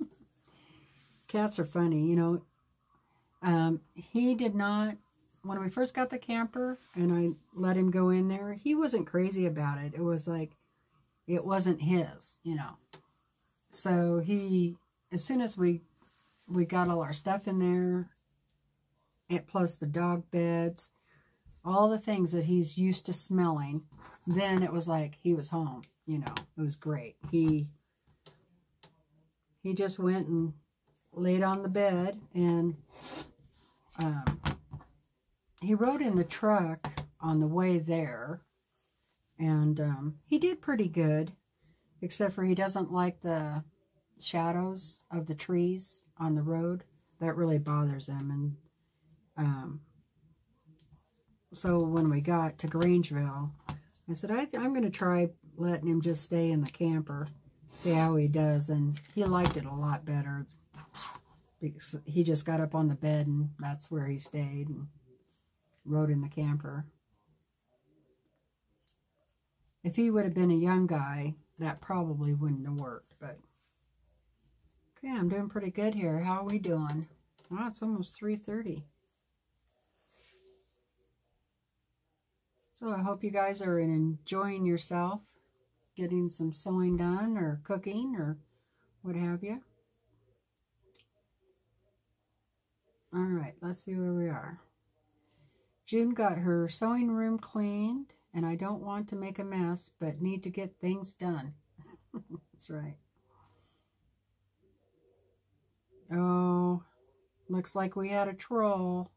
Cats are funny, you know. Um, he did not, when we first got the camper and I let him go in there, he wasn't crazy about it. It was like, it wasn't his, you know. So he, as soon as we we got all our stuff in there, plus the dog beds, all the things that he's used to smelling, then it was like he was home, you know. It was great. He he just went and laid on the bed and um, he rode in the truck on the way there and um, he did pretty good, except for he doesn't like the shadows of the trees on the road. That really bothers him. And um, so when we got to Grangeville, I said, I, I'm going to try letting him just stay in the camper, see how he does. And he liked it a lot better. Because he just got up on the bed and that's where he stayed and rode in the camper. If he would have been a young guy, that probably wouldn't have worked, but okay, I'm doing pretty good here. How are we doing? Oh, it's almost 3.30. So I hope you guys are enjoying yourself, getting some sewing done or cooking or what have you. All right, let's see where we are. June got her sewing room cleaned and I don't want to make a mess, but need to get things done. That's right. Oh, looks like we had a troll.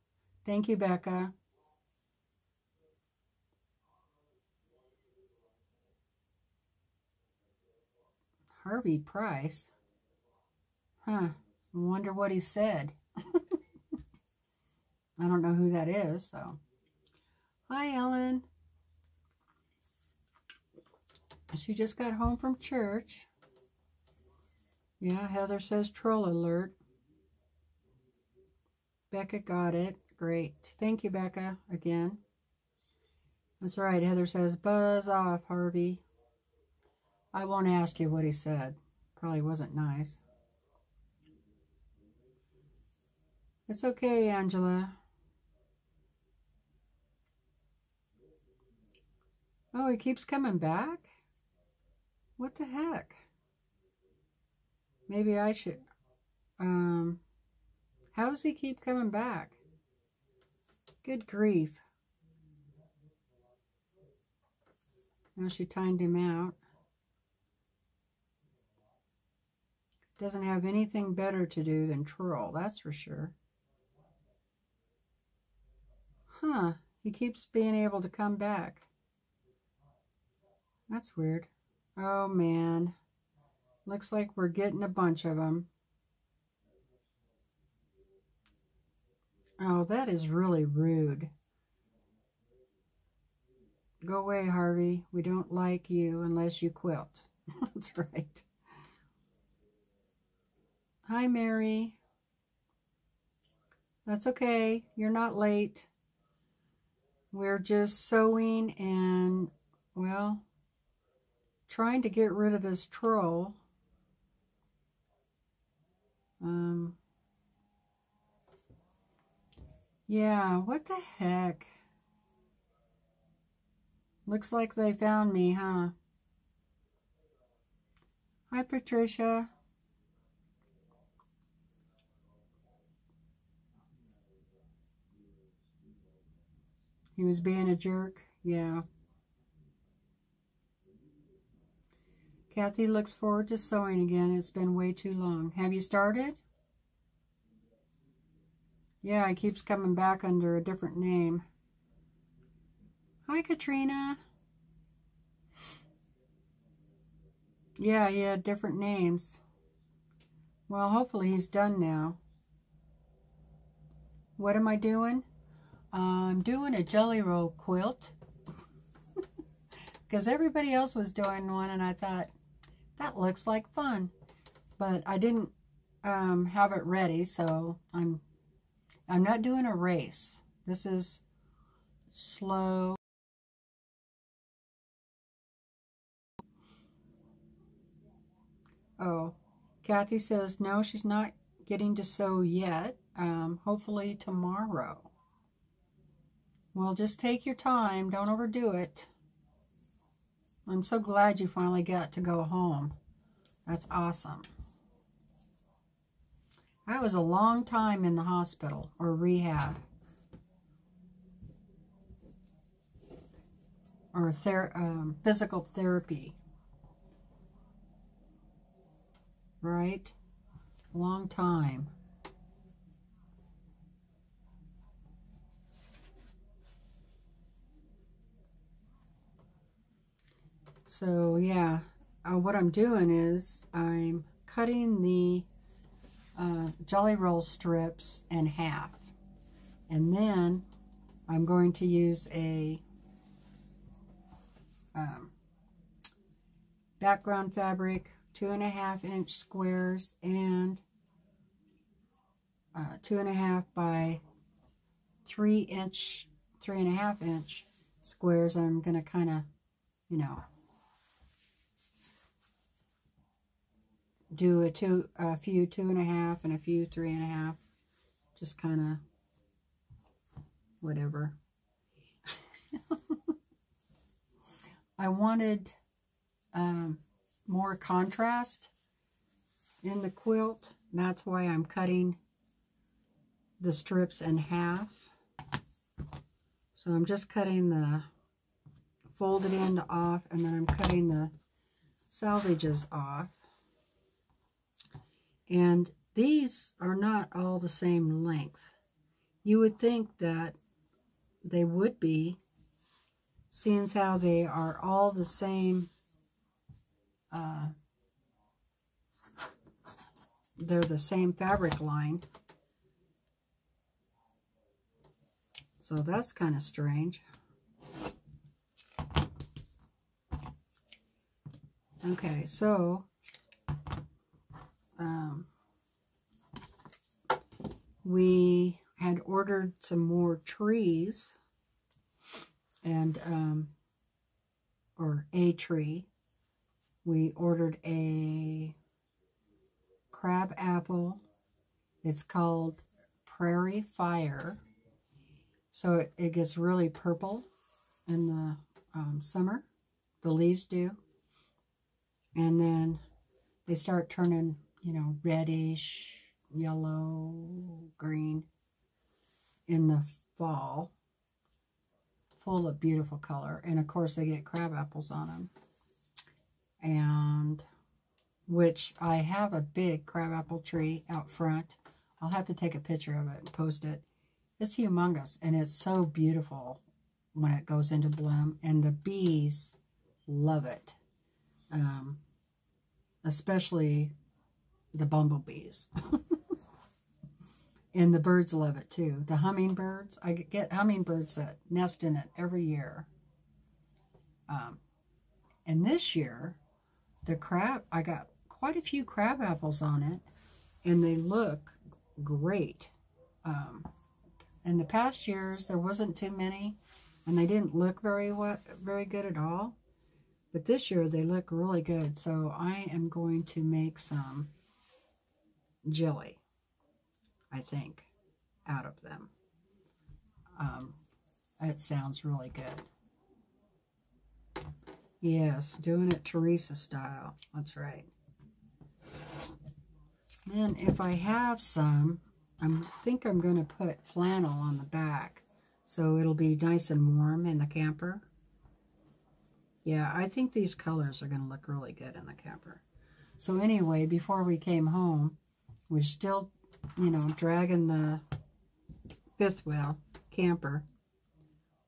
Thank you, Becca. Harvey Price? Huh. Wonder what he said. I don't know who that is, so. Hi, Ellen. She just got home from church. Yeah, Heather says troll alert. Becca got it. Great. Thank you, Becca, again. That's right. Heather says, buzz off, Harvey. I won't ask you what he said. Probably wasn't nice. It's okay, Angela. Oh, he keeps coming back? What the heck? Maybe I should... Um, how does he keep coming back? Good grief. Now she timed him out. Doesn't have anything better to do than troll, that's for sure. Huh, he keeps being able to come back. That's weird. Oh, man. Looks like we're getting a bunch of them. Oh, that is really rude. Go away, Harvey. We don't like you unless you quilt. That's right. Hi, Mary. That's okay. You're not late. We're just sewing and, well, trying to get rid of this troll. Um, yeah, what the heck? Looks like they found me, huh? Hi, Patricia. He was being a jerk? Yeah. Kathy looks forward to sewing again. It's been way too long. Have you started? Yeah, he keeps coming back under a different name. Hi, Katrina. Yeah, he had different names. Well, hopefully he's done now. What am I doing? I'm doing a jelly roll quilt. Because everybody else was doing one and I thought, that looks like fun. But I didn't um, have it ready, so I'm I'm not doing a race. This is slow. Oh, Kathy says, no, she's not getting to sew yet. Um, hopefully tomorrow. Well, just take your time. Don't overdo it. I'm so glad you finally got to go home. That's awesome. I was a long time in the hospital or rehab. Or ther um, physical therapy. Right? Long time. So yeah, uh, what I'm doing is I'm cutting the uh, jelly roll strips in half. And then I'm going to use a um, background fabric, two and a half inch squares, and uh, two and a half by three inch, three and a half inch squares. I'm going to kind of, you know, do a two, a few two and a half and a few three and a half. Just kind of whatever. I wanted um, more contrast in the quilt. That's why I'm cutting the strips in half. So I'm just cutting the folded end off and then I'm cutting the selvages off. And these are not all the same length. You would think that they would be, seeing how they are all the same, uh, they're the same fabric line. So that's kind of strange. Okay, so um, we had ordered some more trees and um, or a tree. We ordered a crab apple. It's called prairie fire. So it, it gets really purple in the um, summer. The leaves do. And then they start turning you know, reddish, yellow, green in the fall. Full of beautiful color. And of course they get crab apples on them. And which I have a big crabapple tree out front. I'll have to take a picture of it and post it. It's humongous and it's so beautiful when it goes into bloom. And the bees love it. Um, especially the bumblebees. and the birds love it too. The hummingbirds, I get hummingbirds that nest in it every year. Um, and this year, the crab, I got quite a few crab apples on it. and they look great. Um, in the past years, there wasn't too many, and they didn't look very very good at all. But this year, they look really good, so I am going to make some jelly, I think, out of them. Um, it sounds really good. Yes, doing it Teresa style. That's right. Then if I have some, I think I'm going to put flannel on the back so it'll be nice and warm in the camper. Yeah, I think these colors are going to look really good in the camper. So anyway, before we came home, we're still, you know, dragging the fifth wheel camper.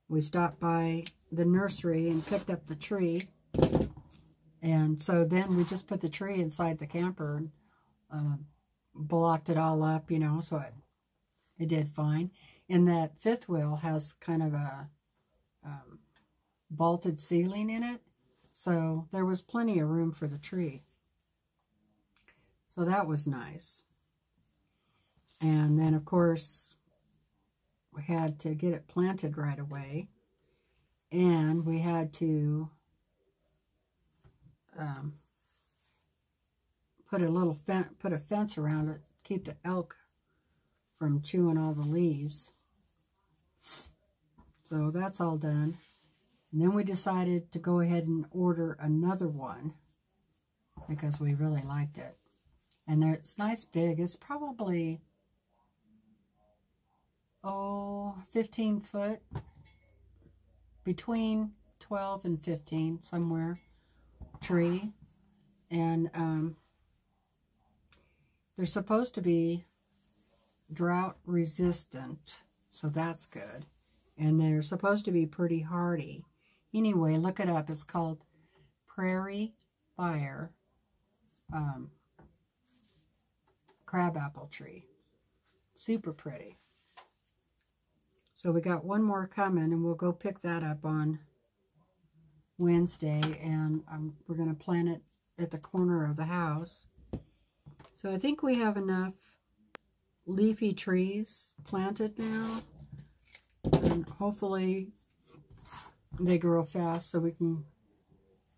We stopped by the nursery and picked up the tree. And so then we just put the tree inside the camper and uh, blocked it all up, you know, so it, it did fine. And that fifth wheel has kind of a um, vaulted ceiling in it. So there was plenty of room for the tree. So that was nice. And then, of course, we had to get it planted right away. And we had to um, put a little put a fence around it, keep the elk from chewing all the leaves. So that's all done. And then we decided to go ahead and order another one because we really liked it. And it's nice big. It's probably, oh, 15 foot, between 12 and 15 somewhere, tree. And um, they're supposed to be drought resistant, so that's good. And they're supposed to be pretty hardy. Anyway, look it up. It's called Prairie Fire um, Crabapple Tree. Super pretty. So we got one more coming, and we'll go pick that up on Wednesday, and um, we're going to plant it at the corner of the house. So I think we have enough leafy trees planted now, and hopefully they grow fast so we can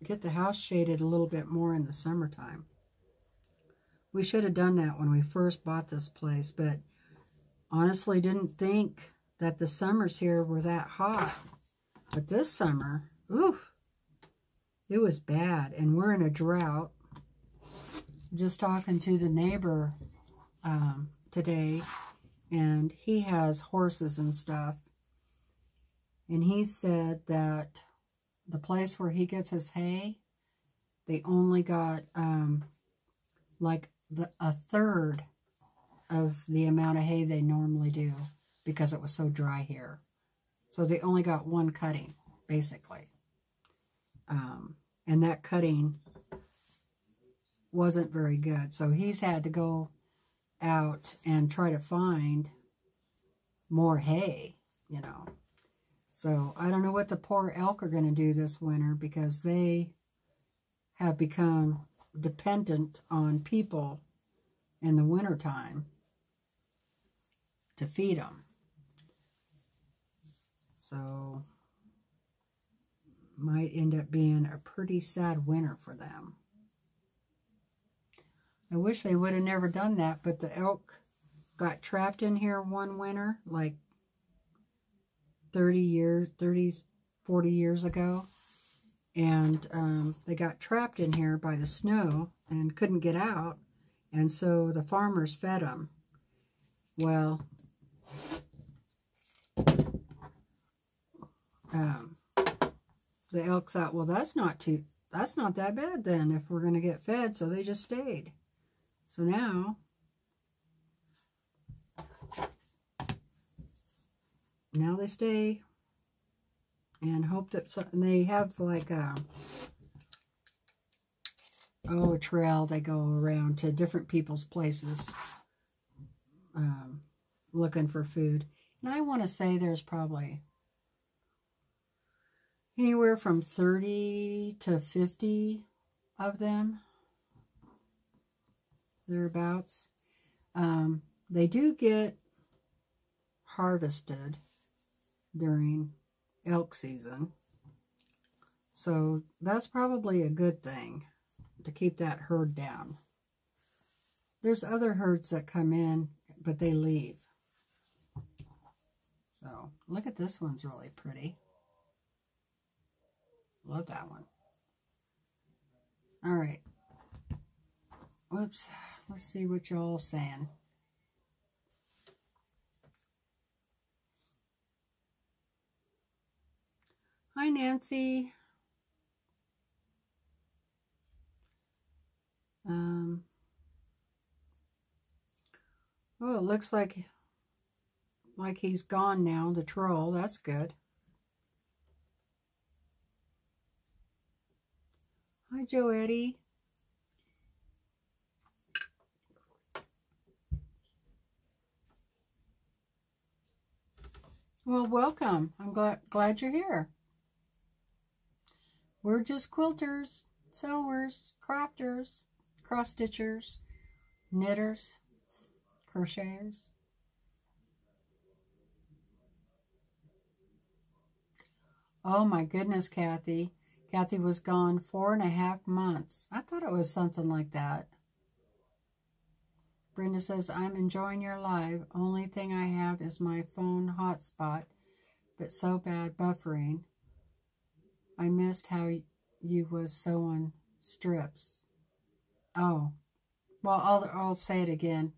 get the house shaded a little bit more in the summertime. We should have done that when we first bought this place, but honestly didn't think that the summers here were that hot. But this summer, oof, it was bad. And we're in a drought. Just talking to the neighbor um, today, and he has horses and stuff. And he said that the place where he gets his hay, they only got um, like the, a third of the amount of hay they normally do because it was so dry here. So they only got one cutting, basically. Um, and that cutting wasn't very good. So he's had to go out and try to find more hay, you know. So I don't know what the poor elk are going to do this winter because they have become dependent on people in the wintertime to feed them. So might end up being a pretty sad winter for them. I wish they would have never done that, but the elk got trapped in here one winter, like 30 years, 30, 40 years ago. And um, they got trapped in here by the snow and couldn't get out. And so the farmers fed them. Well, um, the elk thought, well, that's not too, that's not that bad then if we're going to get fed. So they just stayed. So now now they stay and hope that they have like a oh a trail they go around to different people's places um, looking for food and I want to say there's probably anywhere from 30 to 50 of them thereabouts Um, they do get harvested during elk season. So that's probably a good thing to keep that herd down. There's other herds that come in, but they leave. So look at this one's really pretty. Love that one. All right. Whoops. Let's see what y'all saying. Hi, Nancy. Um, oh, it looks like like he's gone now, the troll. That's good. Hi, Joe Eddie. Well, welcome. I'm glad glad you're here. We're just quilters, sewers, crafters, cross stitchers, knitters, crocheters. Oh my goodness, Kathy. Kathy was gone four and a half months. I thought it was something like that. Brenda says, I'm enjoying your live. Only thing I have is my phone hotspot, but so bad buffering. I missed how you was sewing strips. Oh, well, I'll, I'll say it again.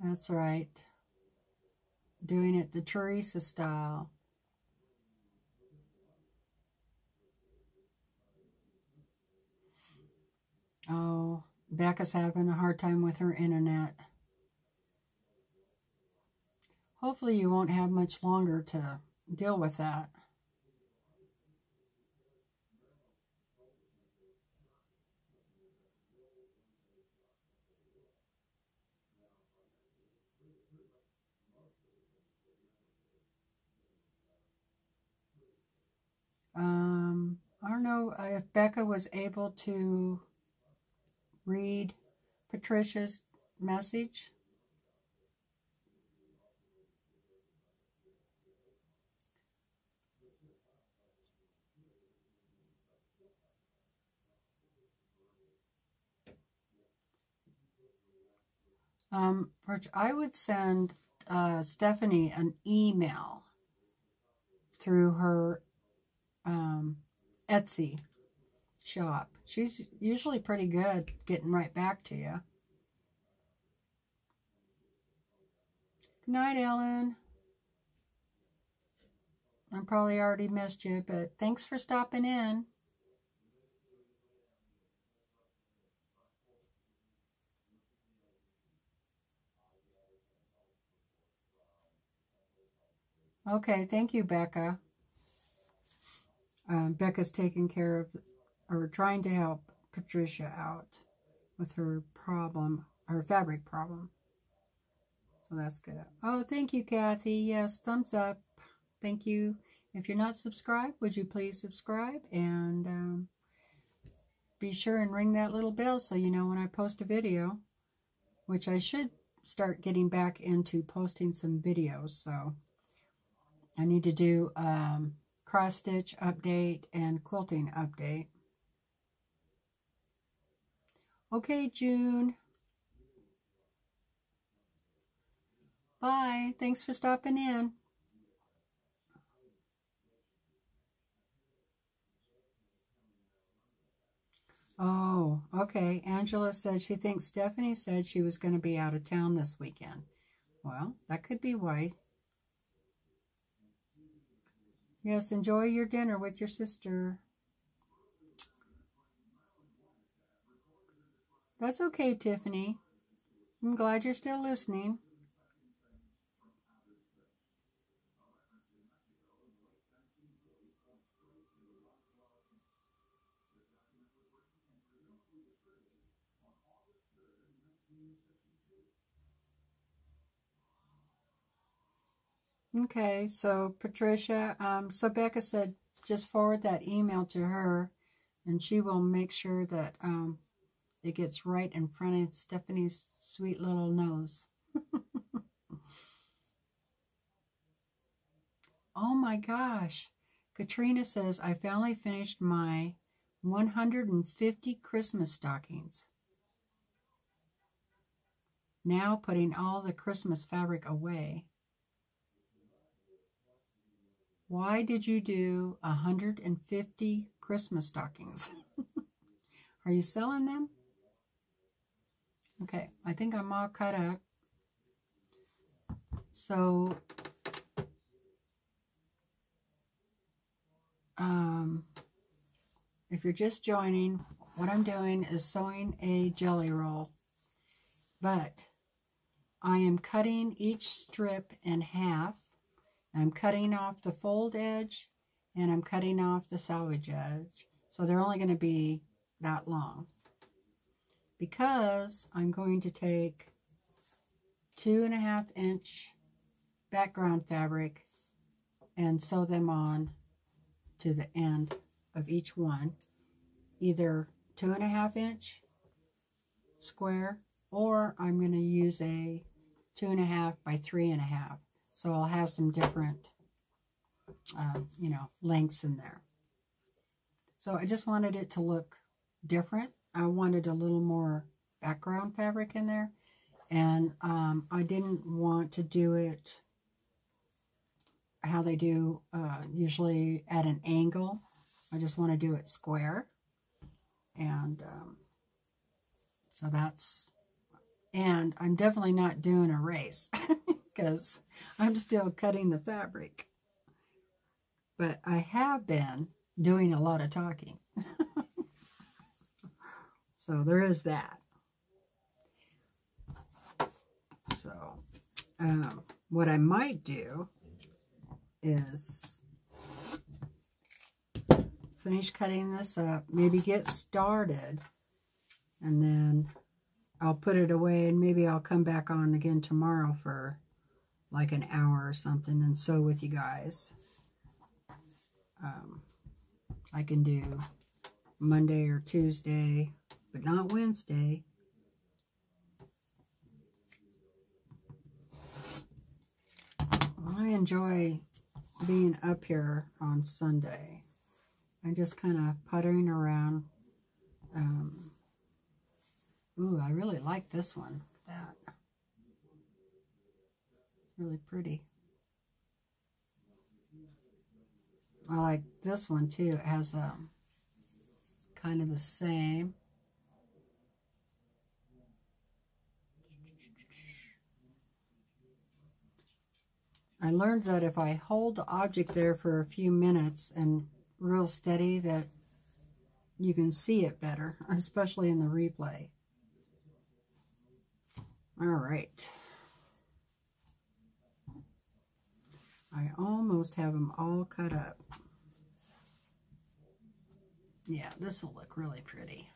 That's right. Doing it the Teresa style. Oh, Becca's having a hard time with her internet. Hopefully you won't have much longer to deal with that. Um, I don't know if Becca was able to read Patricia's message. Um, I would send uh, Stephanie an email through her um, Etsy shop. She's usually pretty good getting right back to you. Good night, Ellen. I probably already missed you, but thanks for stopping in. Okay, thank you, Becca. Um, Becca's taking care of, or trying to help Patricia out with her problem, her fabric problem. So that's good. Oh, thank you, Kathy. Yes, thumbs up. Thank you. If you're not subscribed, would you please subscribe and um, be sure and ring that little bell so you know when I post a video, which I should start getting back into posting some videos. So I need to do um, cross stitch update and quilting update. Okay, June. Bye. Thanks for stopping in. Oh, okay. Angela said she thinks Stephanie said she was going to be out of town this weekend. Well, that could be why Yes, enjoy your dinner with your sister. That's okay, Tiffany. I'm glad you're still listening. Okay, so Patricia, um, so Becca said just forward that email to her And she will make sure that um, it gets right in front of Stephanie's sweet little nose. oh my gosh. Katrina says, I finally finished my 150 Christmas stockings. Now putting all the Christmas fabric away. Why did you do 150 Christmas stockings? Are you selling them? Okay, I think I'm all cut up. So, um, if you're just joining, what I'm doing is sewing a jelly roll. But I am cutting each strip in half. I'm cutting off the fold edge and I'm cutting off the selvage edge. So they're only going to be that long. Because I'm going to take two and a half inch background fabric and sew them on to the end of each one. Either two and a half inch square or I'm going to use a two and a half by three and a half. So I'll have some different, uh, you know, lengths in there. So I just wanted it to look different. I wanted a little more background fabric in there. And um, I didn't want to do it how they do uh, usually at an angle. I just want to do it square. And um, so that's and I'm definitely not doing a race because I'm still cutting the fabric. But I have been doing a lot of talking. so there is that. So um, what I might do is finish cutting this up, maybe get started, and then I'll put it away and maybe I'll come back on again tomorrow for like an hour or something and sew with you guys. Um, I can do Monday or Tuesday, but not Wednesday. I enjoy being up here on Sunday. I'm just kind of puttering around. Um, Ooh, I really like this one. That. Really pretty. I like this one too. It has a um, kind of the same. I learned that if I hold the object there for a few minutes and real steady that you can see it better, especially in the replay. All right. I almost have them all cut up. Yeah, this will look really pretty.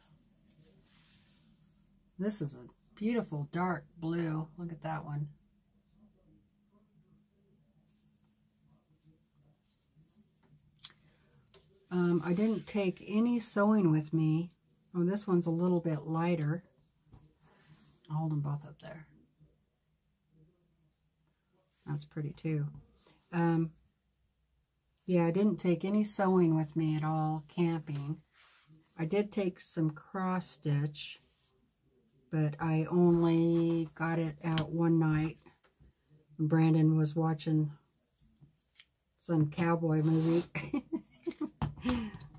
This is a beautiful dark blue. Look at that one. Um, I didn't take any sewing with me. Oh, this one's a little bit lighter. I'll hold them both up there. That's pretty too. Um, yeah, I didn't take any sewing with me at all camping. I did take some cross stitch, but I only got it out one night. Brandon was watching some cowboy movie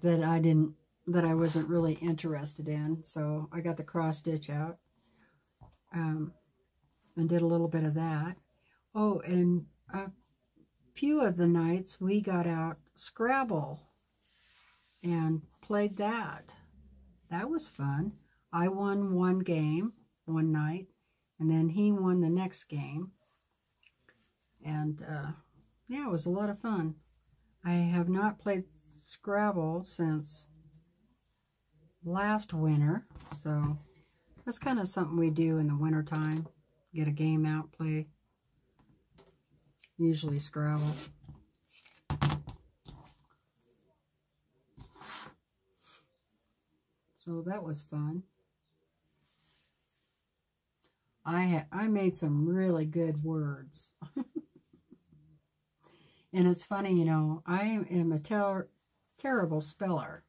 that I didn't, that I wasn't really interested in. So I got the cross stitch out um, and did a little bit of that. Oh, and a few of the nights we got out Scrabble and played that. That was fun. I won one game one night, and then he won the next game. And uh, yeah, it was a lot of fun. I have not played Scrabble since last winter, so that's kind of something we do in the wintertime. Get a game out, play. Usually Scrabble. So that was fun. I I made some really good words. and it's funny, you know, I am a ter terrible speller,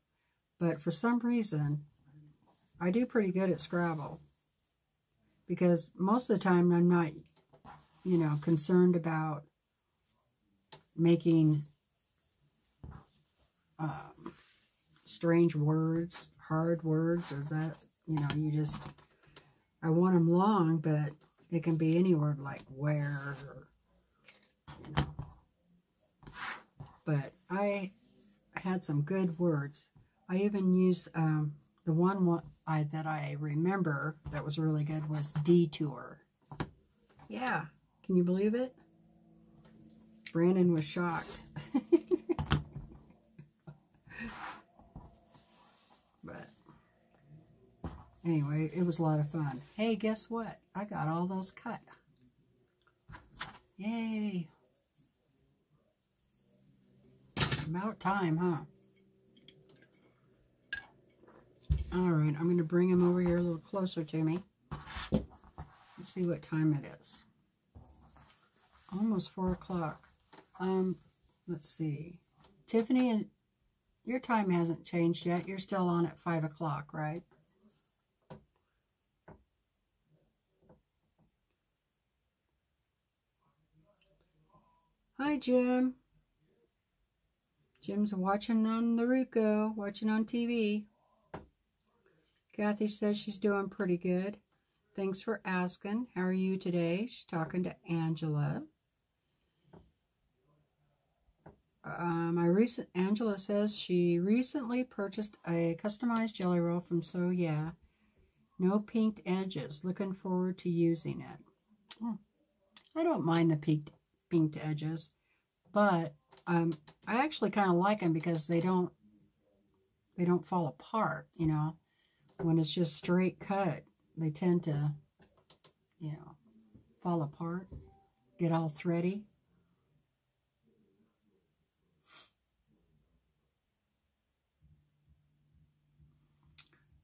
but for some reason, I do pretty good at Scrabble. Because most of the time, I'm not, you know, concerned about making um, strange words, hard words, or that, you know, you just I want them long, but it can be any word like where or, you know. But I had some good words. I even used um, the one, one I, that I remember that was really good was detour. Yeah, can you believe it? Brandon was shocked. But anyway, it was a lot of fun. Hey, guess what? I got all those cut. Yay. About time, huh? All right, I'm going to bring him over here a little closer to me. Let's see what time it is. Almost 4 o'clock. Um, let's see. Tiffany, your time hasn't changed yet. You're still on at 5 o'clock, right? Hi, Jim. Jim's watching on the Roku, watching on TV. Kathy says she's doing pretty good. Thanks for asking. How are you today? She's talking to Angela. Uh, my recent Angela says she recently purchased a customized jelly roll from So Yeah. No pinked edges. Looking forward to using it. Oh, I don't mind the pinked pinked edges. But um, I actually kind of like them because they don't they don't fall apart, you know. When it's just straight cut, they tend to, you know, fall apart, get all thready.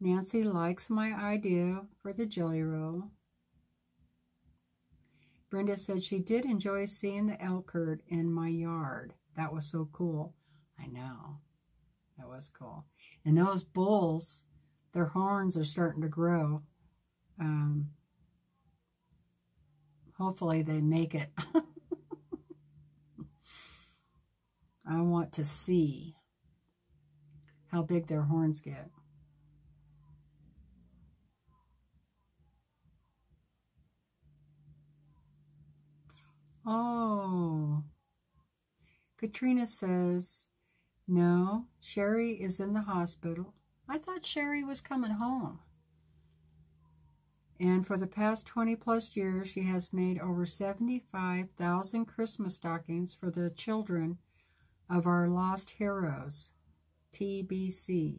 Nancy likes my idea for the jelly roll. Brenda said she did enjoy seeing the elk herd in my yard. That was so cool. I know. That was cool. And those bulls, their horns are starting to grow. Um, hopefully they make it. I want to see how big their horns get. Oh. Katrina says, no, Sherry is in the hospital. I thought Sherry was coming home. And for the past 20 plus years, she has made over 75,000 Christmas stockings for the children of our lost heroes, TBC.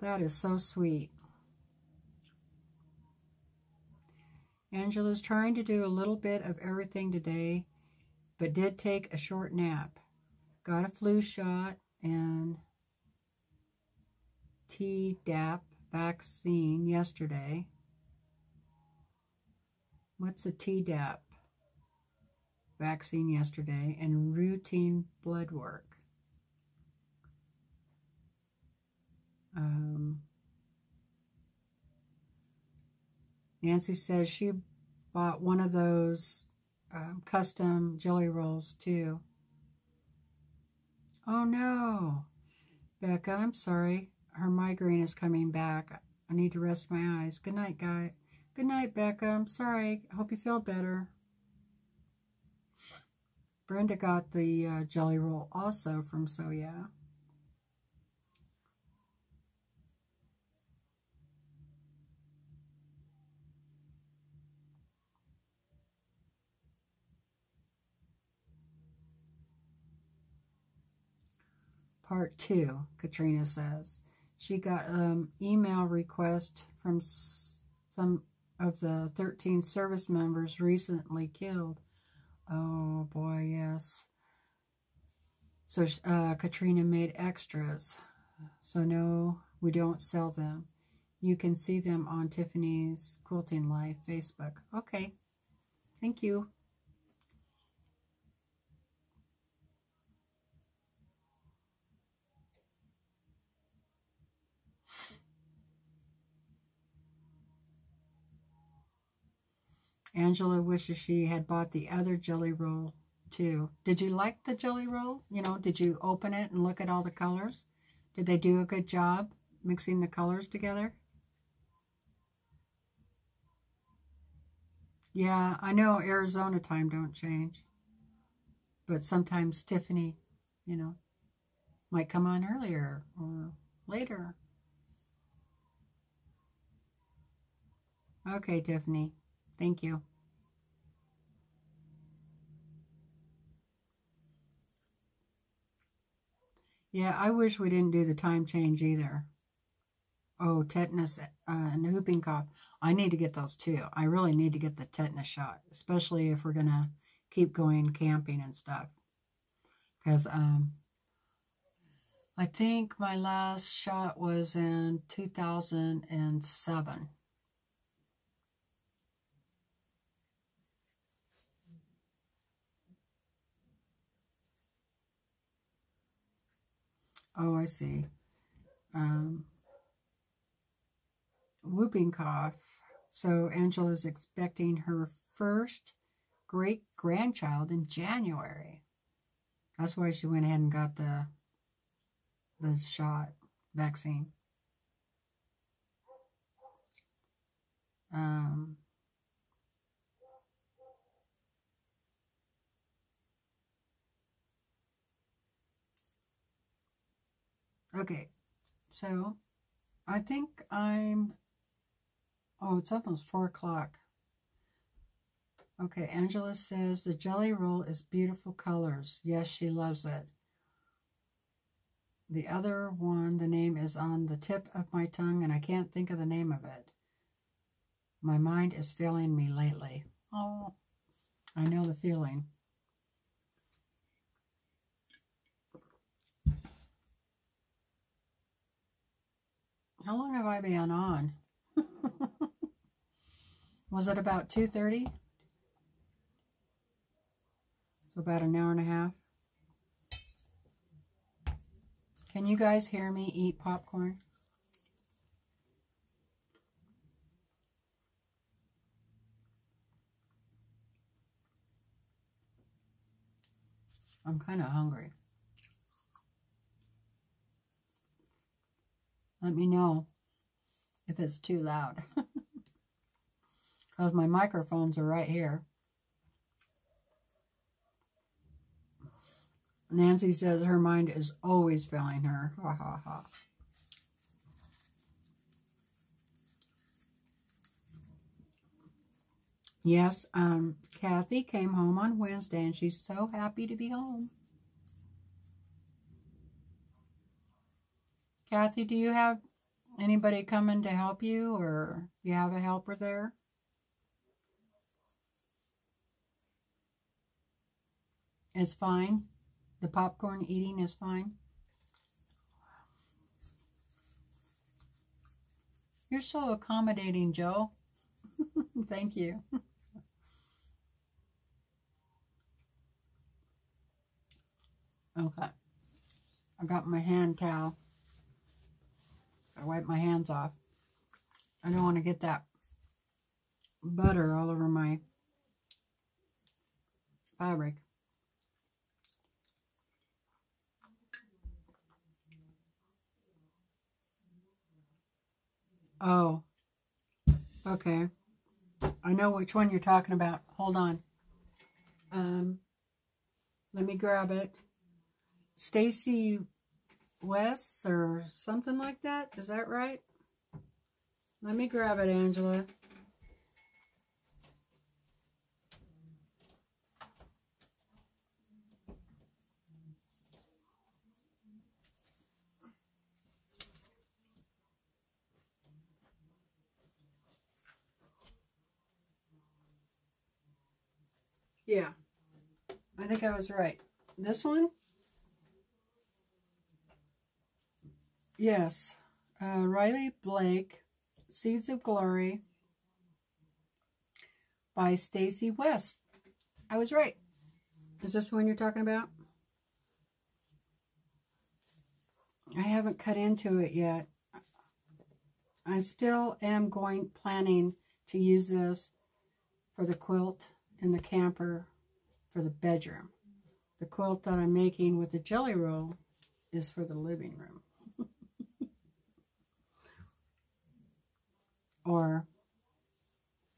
That is so sweet. Angela's trying to do a little bit of everything today, but did take a short nap. Got a flu shot and Tdap vaccine yesterday. What's a Tdap vaccine yesterday and routine blood work. Um, Nancy says she bought one of those um, custom jelly rolls too. Oh no, Becca, I'm sorry. Her migraine is coming back. I need to rest my eyes. Good night, guy. Good night, Becca. I'm sorry. I hope you feel better. Brenda got the uh, jelly roll also from So Part 2, Katrina says. She got an um, email request from some of the 13 service members recently killed. Oh, boy, yes. So uh, Katrina made extras. So no, we don't sell them. You can see them on Tiffany's Quilting Life Facebook. Okay. Thank you. Angela wishes she had bought the other jelly roll too. Did you like the jelly roll? You know, did you open it and look at all the colors? Did they do a good job mixing the colors together? Yeah, I know Arizona time don't change. But sometimes Tiffany, you know, might come on earlier or later. Okay, Tiffany. Thank you. Yeah, I wish we didn't do the time change either. Oh, tetanus uh, and whooping cough. I need to get those too. I really need to get the tetanus shot, especially if we're going to keep going camping and stuff. Because um, I think my last shot was in 2007. Oh, I see. Um, whooping cough. So Angela's expecting her first great grandchild in January. That's why she went ahead and got the the shot vaccine. Um, Okay, so I think I'm, oh, it's almost 4 o'clock. Okay, Angela says the jelly roll is beautiful colors. Yes, she loves it. The other one, the name is on the tip of my tongue, and I can't think of the name of it. My mind is failing me lately. Oh, I know the feeling. How long have I been on? Was it about 2.30? So about an hour and a half. Can you guys hear me eat popcorn? I'm kind of hungry. Let me know if it's too loud. Because my microphones are right here. Nancy says her mind is always failing her. Ha ha ha. Yes, um, Kathy came home on Wednesday and she's so happy to be home. Kathy, do you have anybody coming to help you or you have a helper there? It's fine. The popcorn eating is fine. You're so accommodating, Joe. Thank you. okay. I got my hand towel. I wipe my hands off. I don't want to get that butter all over my fabric. Oh, okay. I know which one you're talking about. Hold on. Um, let me grab it. Stacy Wes or something like that. Is that right? Let me grab it, Angela. Yeah, I think I was right. This one? Yes. Uh, Riley Blake, Seeds of Glory by Stacy West. I was right. Is this the one you're talking about? I haven't cut into it yet. I still am going planning to use this for the quilt in the camper for the bedroom. The quilt that I'm making with the jelly roll is for the living room. Or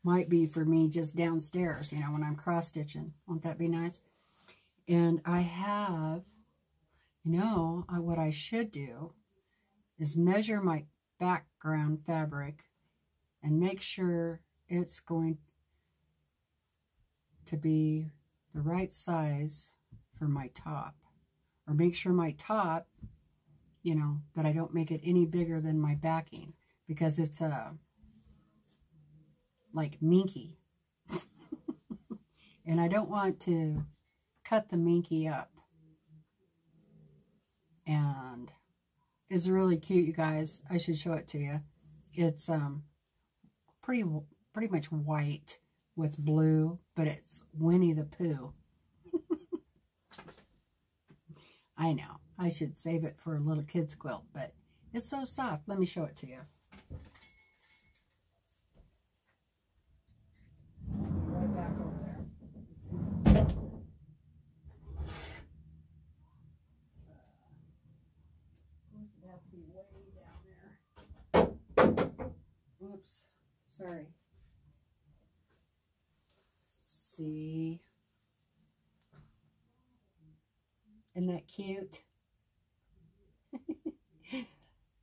might be for me just downstairs, you know, when I'm cross-stitching. Won't that be nice? And I have, you know, what I should do is measure my background fabric and make sure it's going to be the right size for my top. Or make sure my top, you know, that I don't make it any bigger than my backing because it's a like minky. and I don't want to cut the minky up. And it's really cute, you guys. I should show it to you. It's um pretty pretty much white with blue, but it's Winnie the Pooh. I know. I should save it for a little kid's quilt, but it's so soft. Let me show it to you. Sorry. See? Isn't that cute?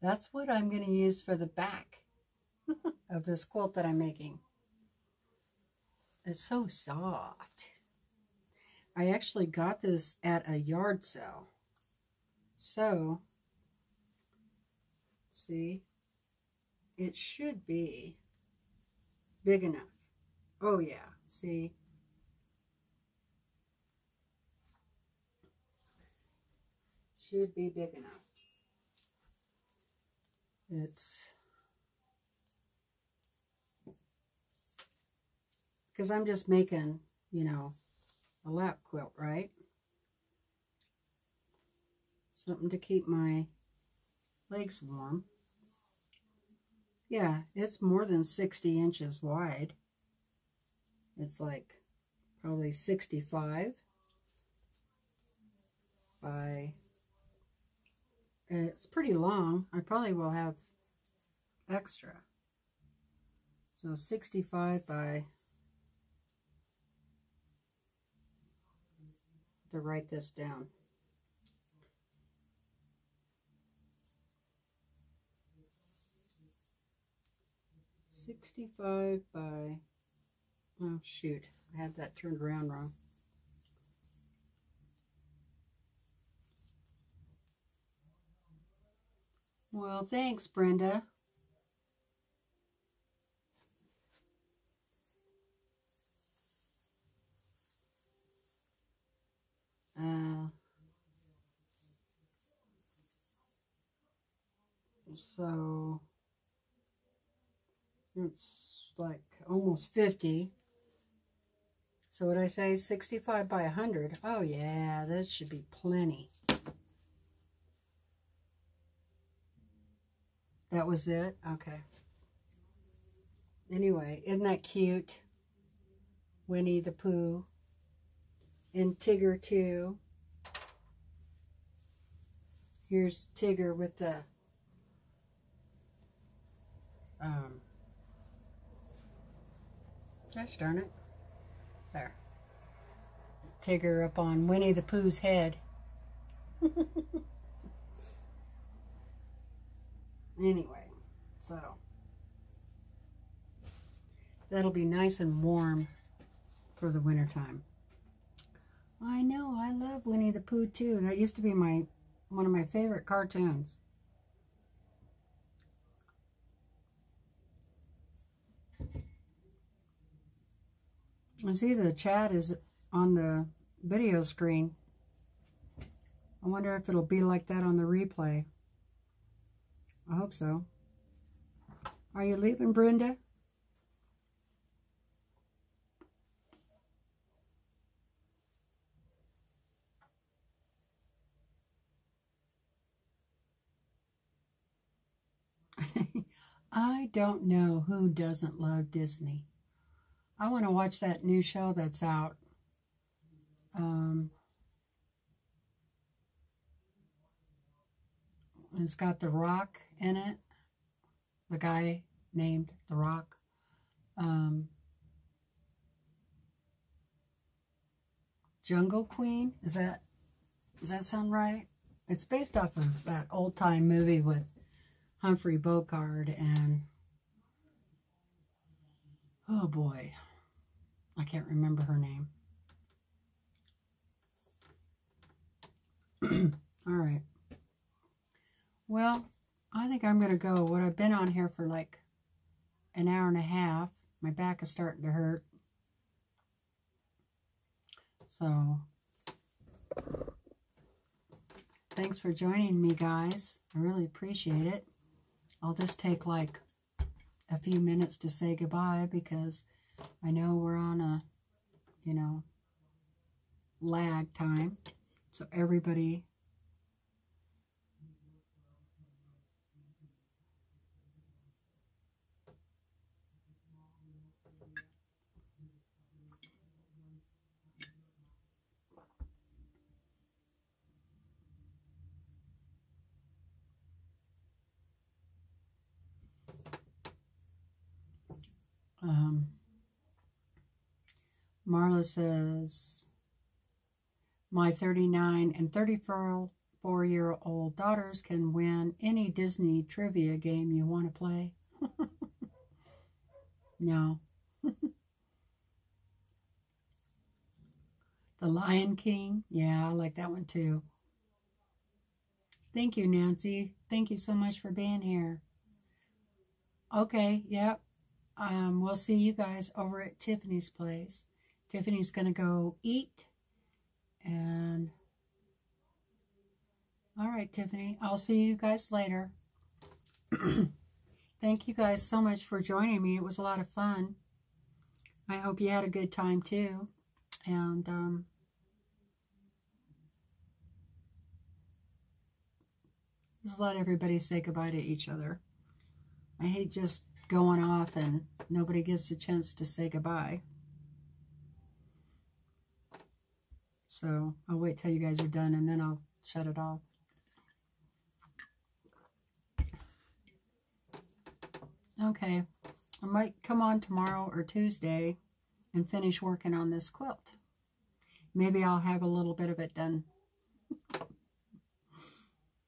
That's what I'm going to use for the back of this quilt that I'm making. It's so soft. I actually got this at a yard sale. So, see, it should be big enough. Oh yeah, see? Should be big enough. It's because I'm just making, you know, a lap quilt, right? Something to keep my legs warm. Yeah, it's more than 60 inches wide. It's like probably 65 by, it's pretty long. I probably will have extra. So 65 by, to write this down. 65 by, oh shoot, I had that turned around wrong. Well, thanks, Brenda. Uh, so it's like almost 50. So would I say 65 by 100? Oh yeah, that should be plenty. That was it? Okay. Anyway, isn't that cute? Winnie the Pooh. And Tigger too. Here's Tigger with the um, Gosh darn it. There. Tigger up on Winnie the Pooh's head. anyway, so that'll be nice and warm for the wintertime. I know, I love Winnie the Pooh too. That used to be my one of my favorite cartoons. I see the chat is on the video screen. I wonder if it'll be like that on the replay. I hope so. Are you leaving, Brenda? I don't know who doesn't love Disney. I want to watch that new show that's out. Um, it's got The Rock in it. The guy named The Rock. Um, Jungle Queen. Is that does that sound right? It's based off of that old time movie with Humphrey Bogart and oh boy, I can't remember her name. All right. Well, I think I'm going to go. What I've been on here for like an hour and a half. My back is starting to hurt. So, thanks for joining me, guys. I really appreciate it. I'll just take like a few minutes to say goodbye because I know we're on a, you know, lag time. So everybody Um, Marla says, my 39 and 34 year old daughters can win any Disney trivia game you want to play. no. the Lion King. Yeah, I like that one too. Thank you, Nancy. Thank you so much for being here. Okay, yep um, we'll see you guys over at Tiffany's place. Tiffany's going to go eat. And, all right, Tiffany, I'll see you guys later. Thank you guys so much for joining me. It was a lot of fun. I hope you had a good time, too. And, um, just let everybody say goodbye to each other. I hate just going off and nobody gets a chance to say goodbye. So I'll wait till you guys are done and then I'll shut it off. Okay, I might come on tomorrow or Tuesday and finish working on this quilt. Maybe I'll have a little bit of it done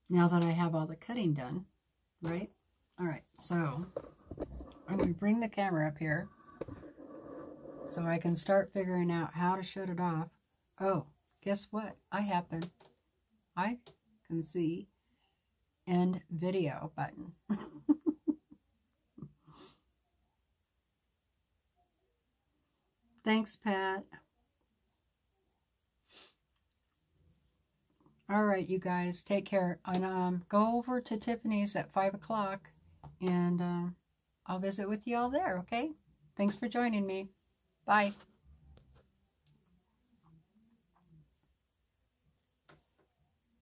now that I have all the cutting done, right? All right, so I'm going to bring the camera up here so I can start figuring out how to shut it off. Oh, guess what? I happen, I can see end video button. Thanks, Pat. All right, you guys, take care. And um, go over to Tiffany's at 5 o'clock and... Um, I'll visit with you all there, okay? Thanks for joining me. Bye.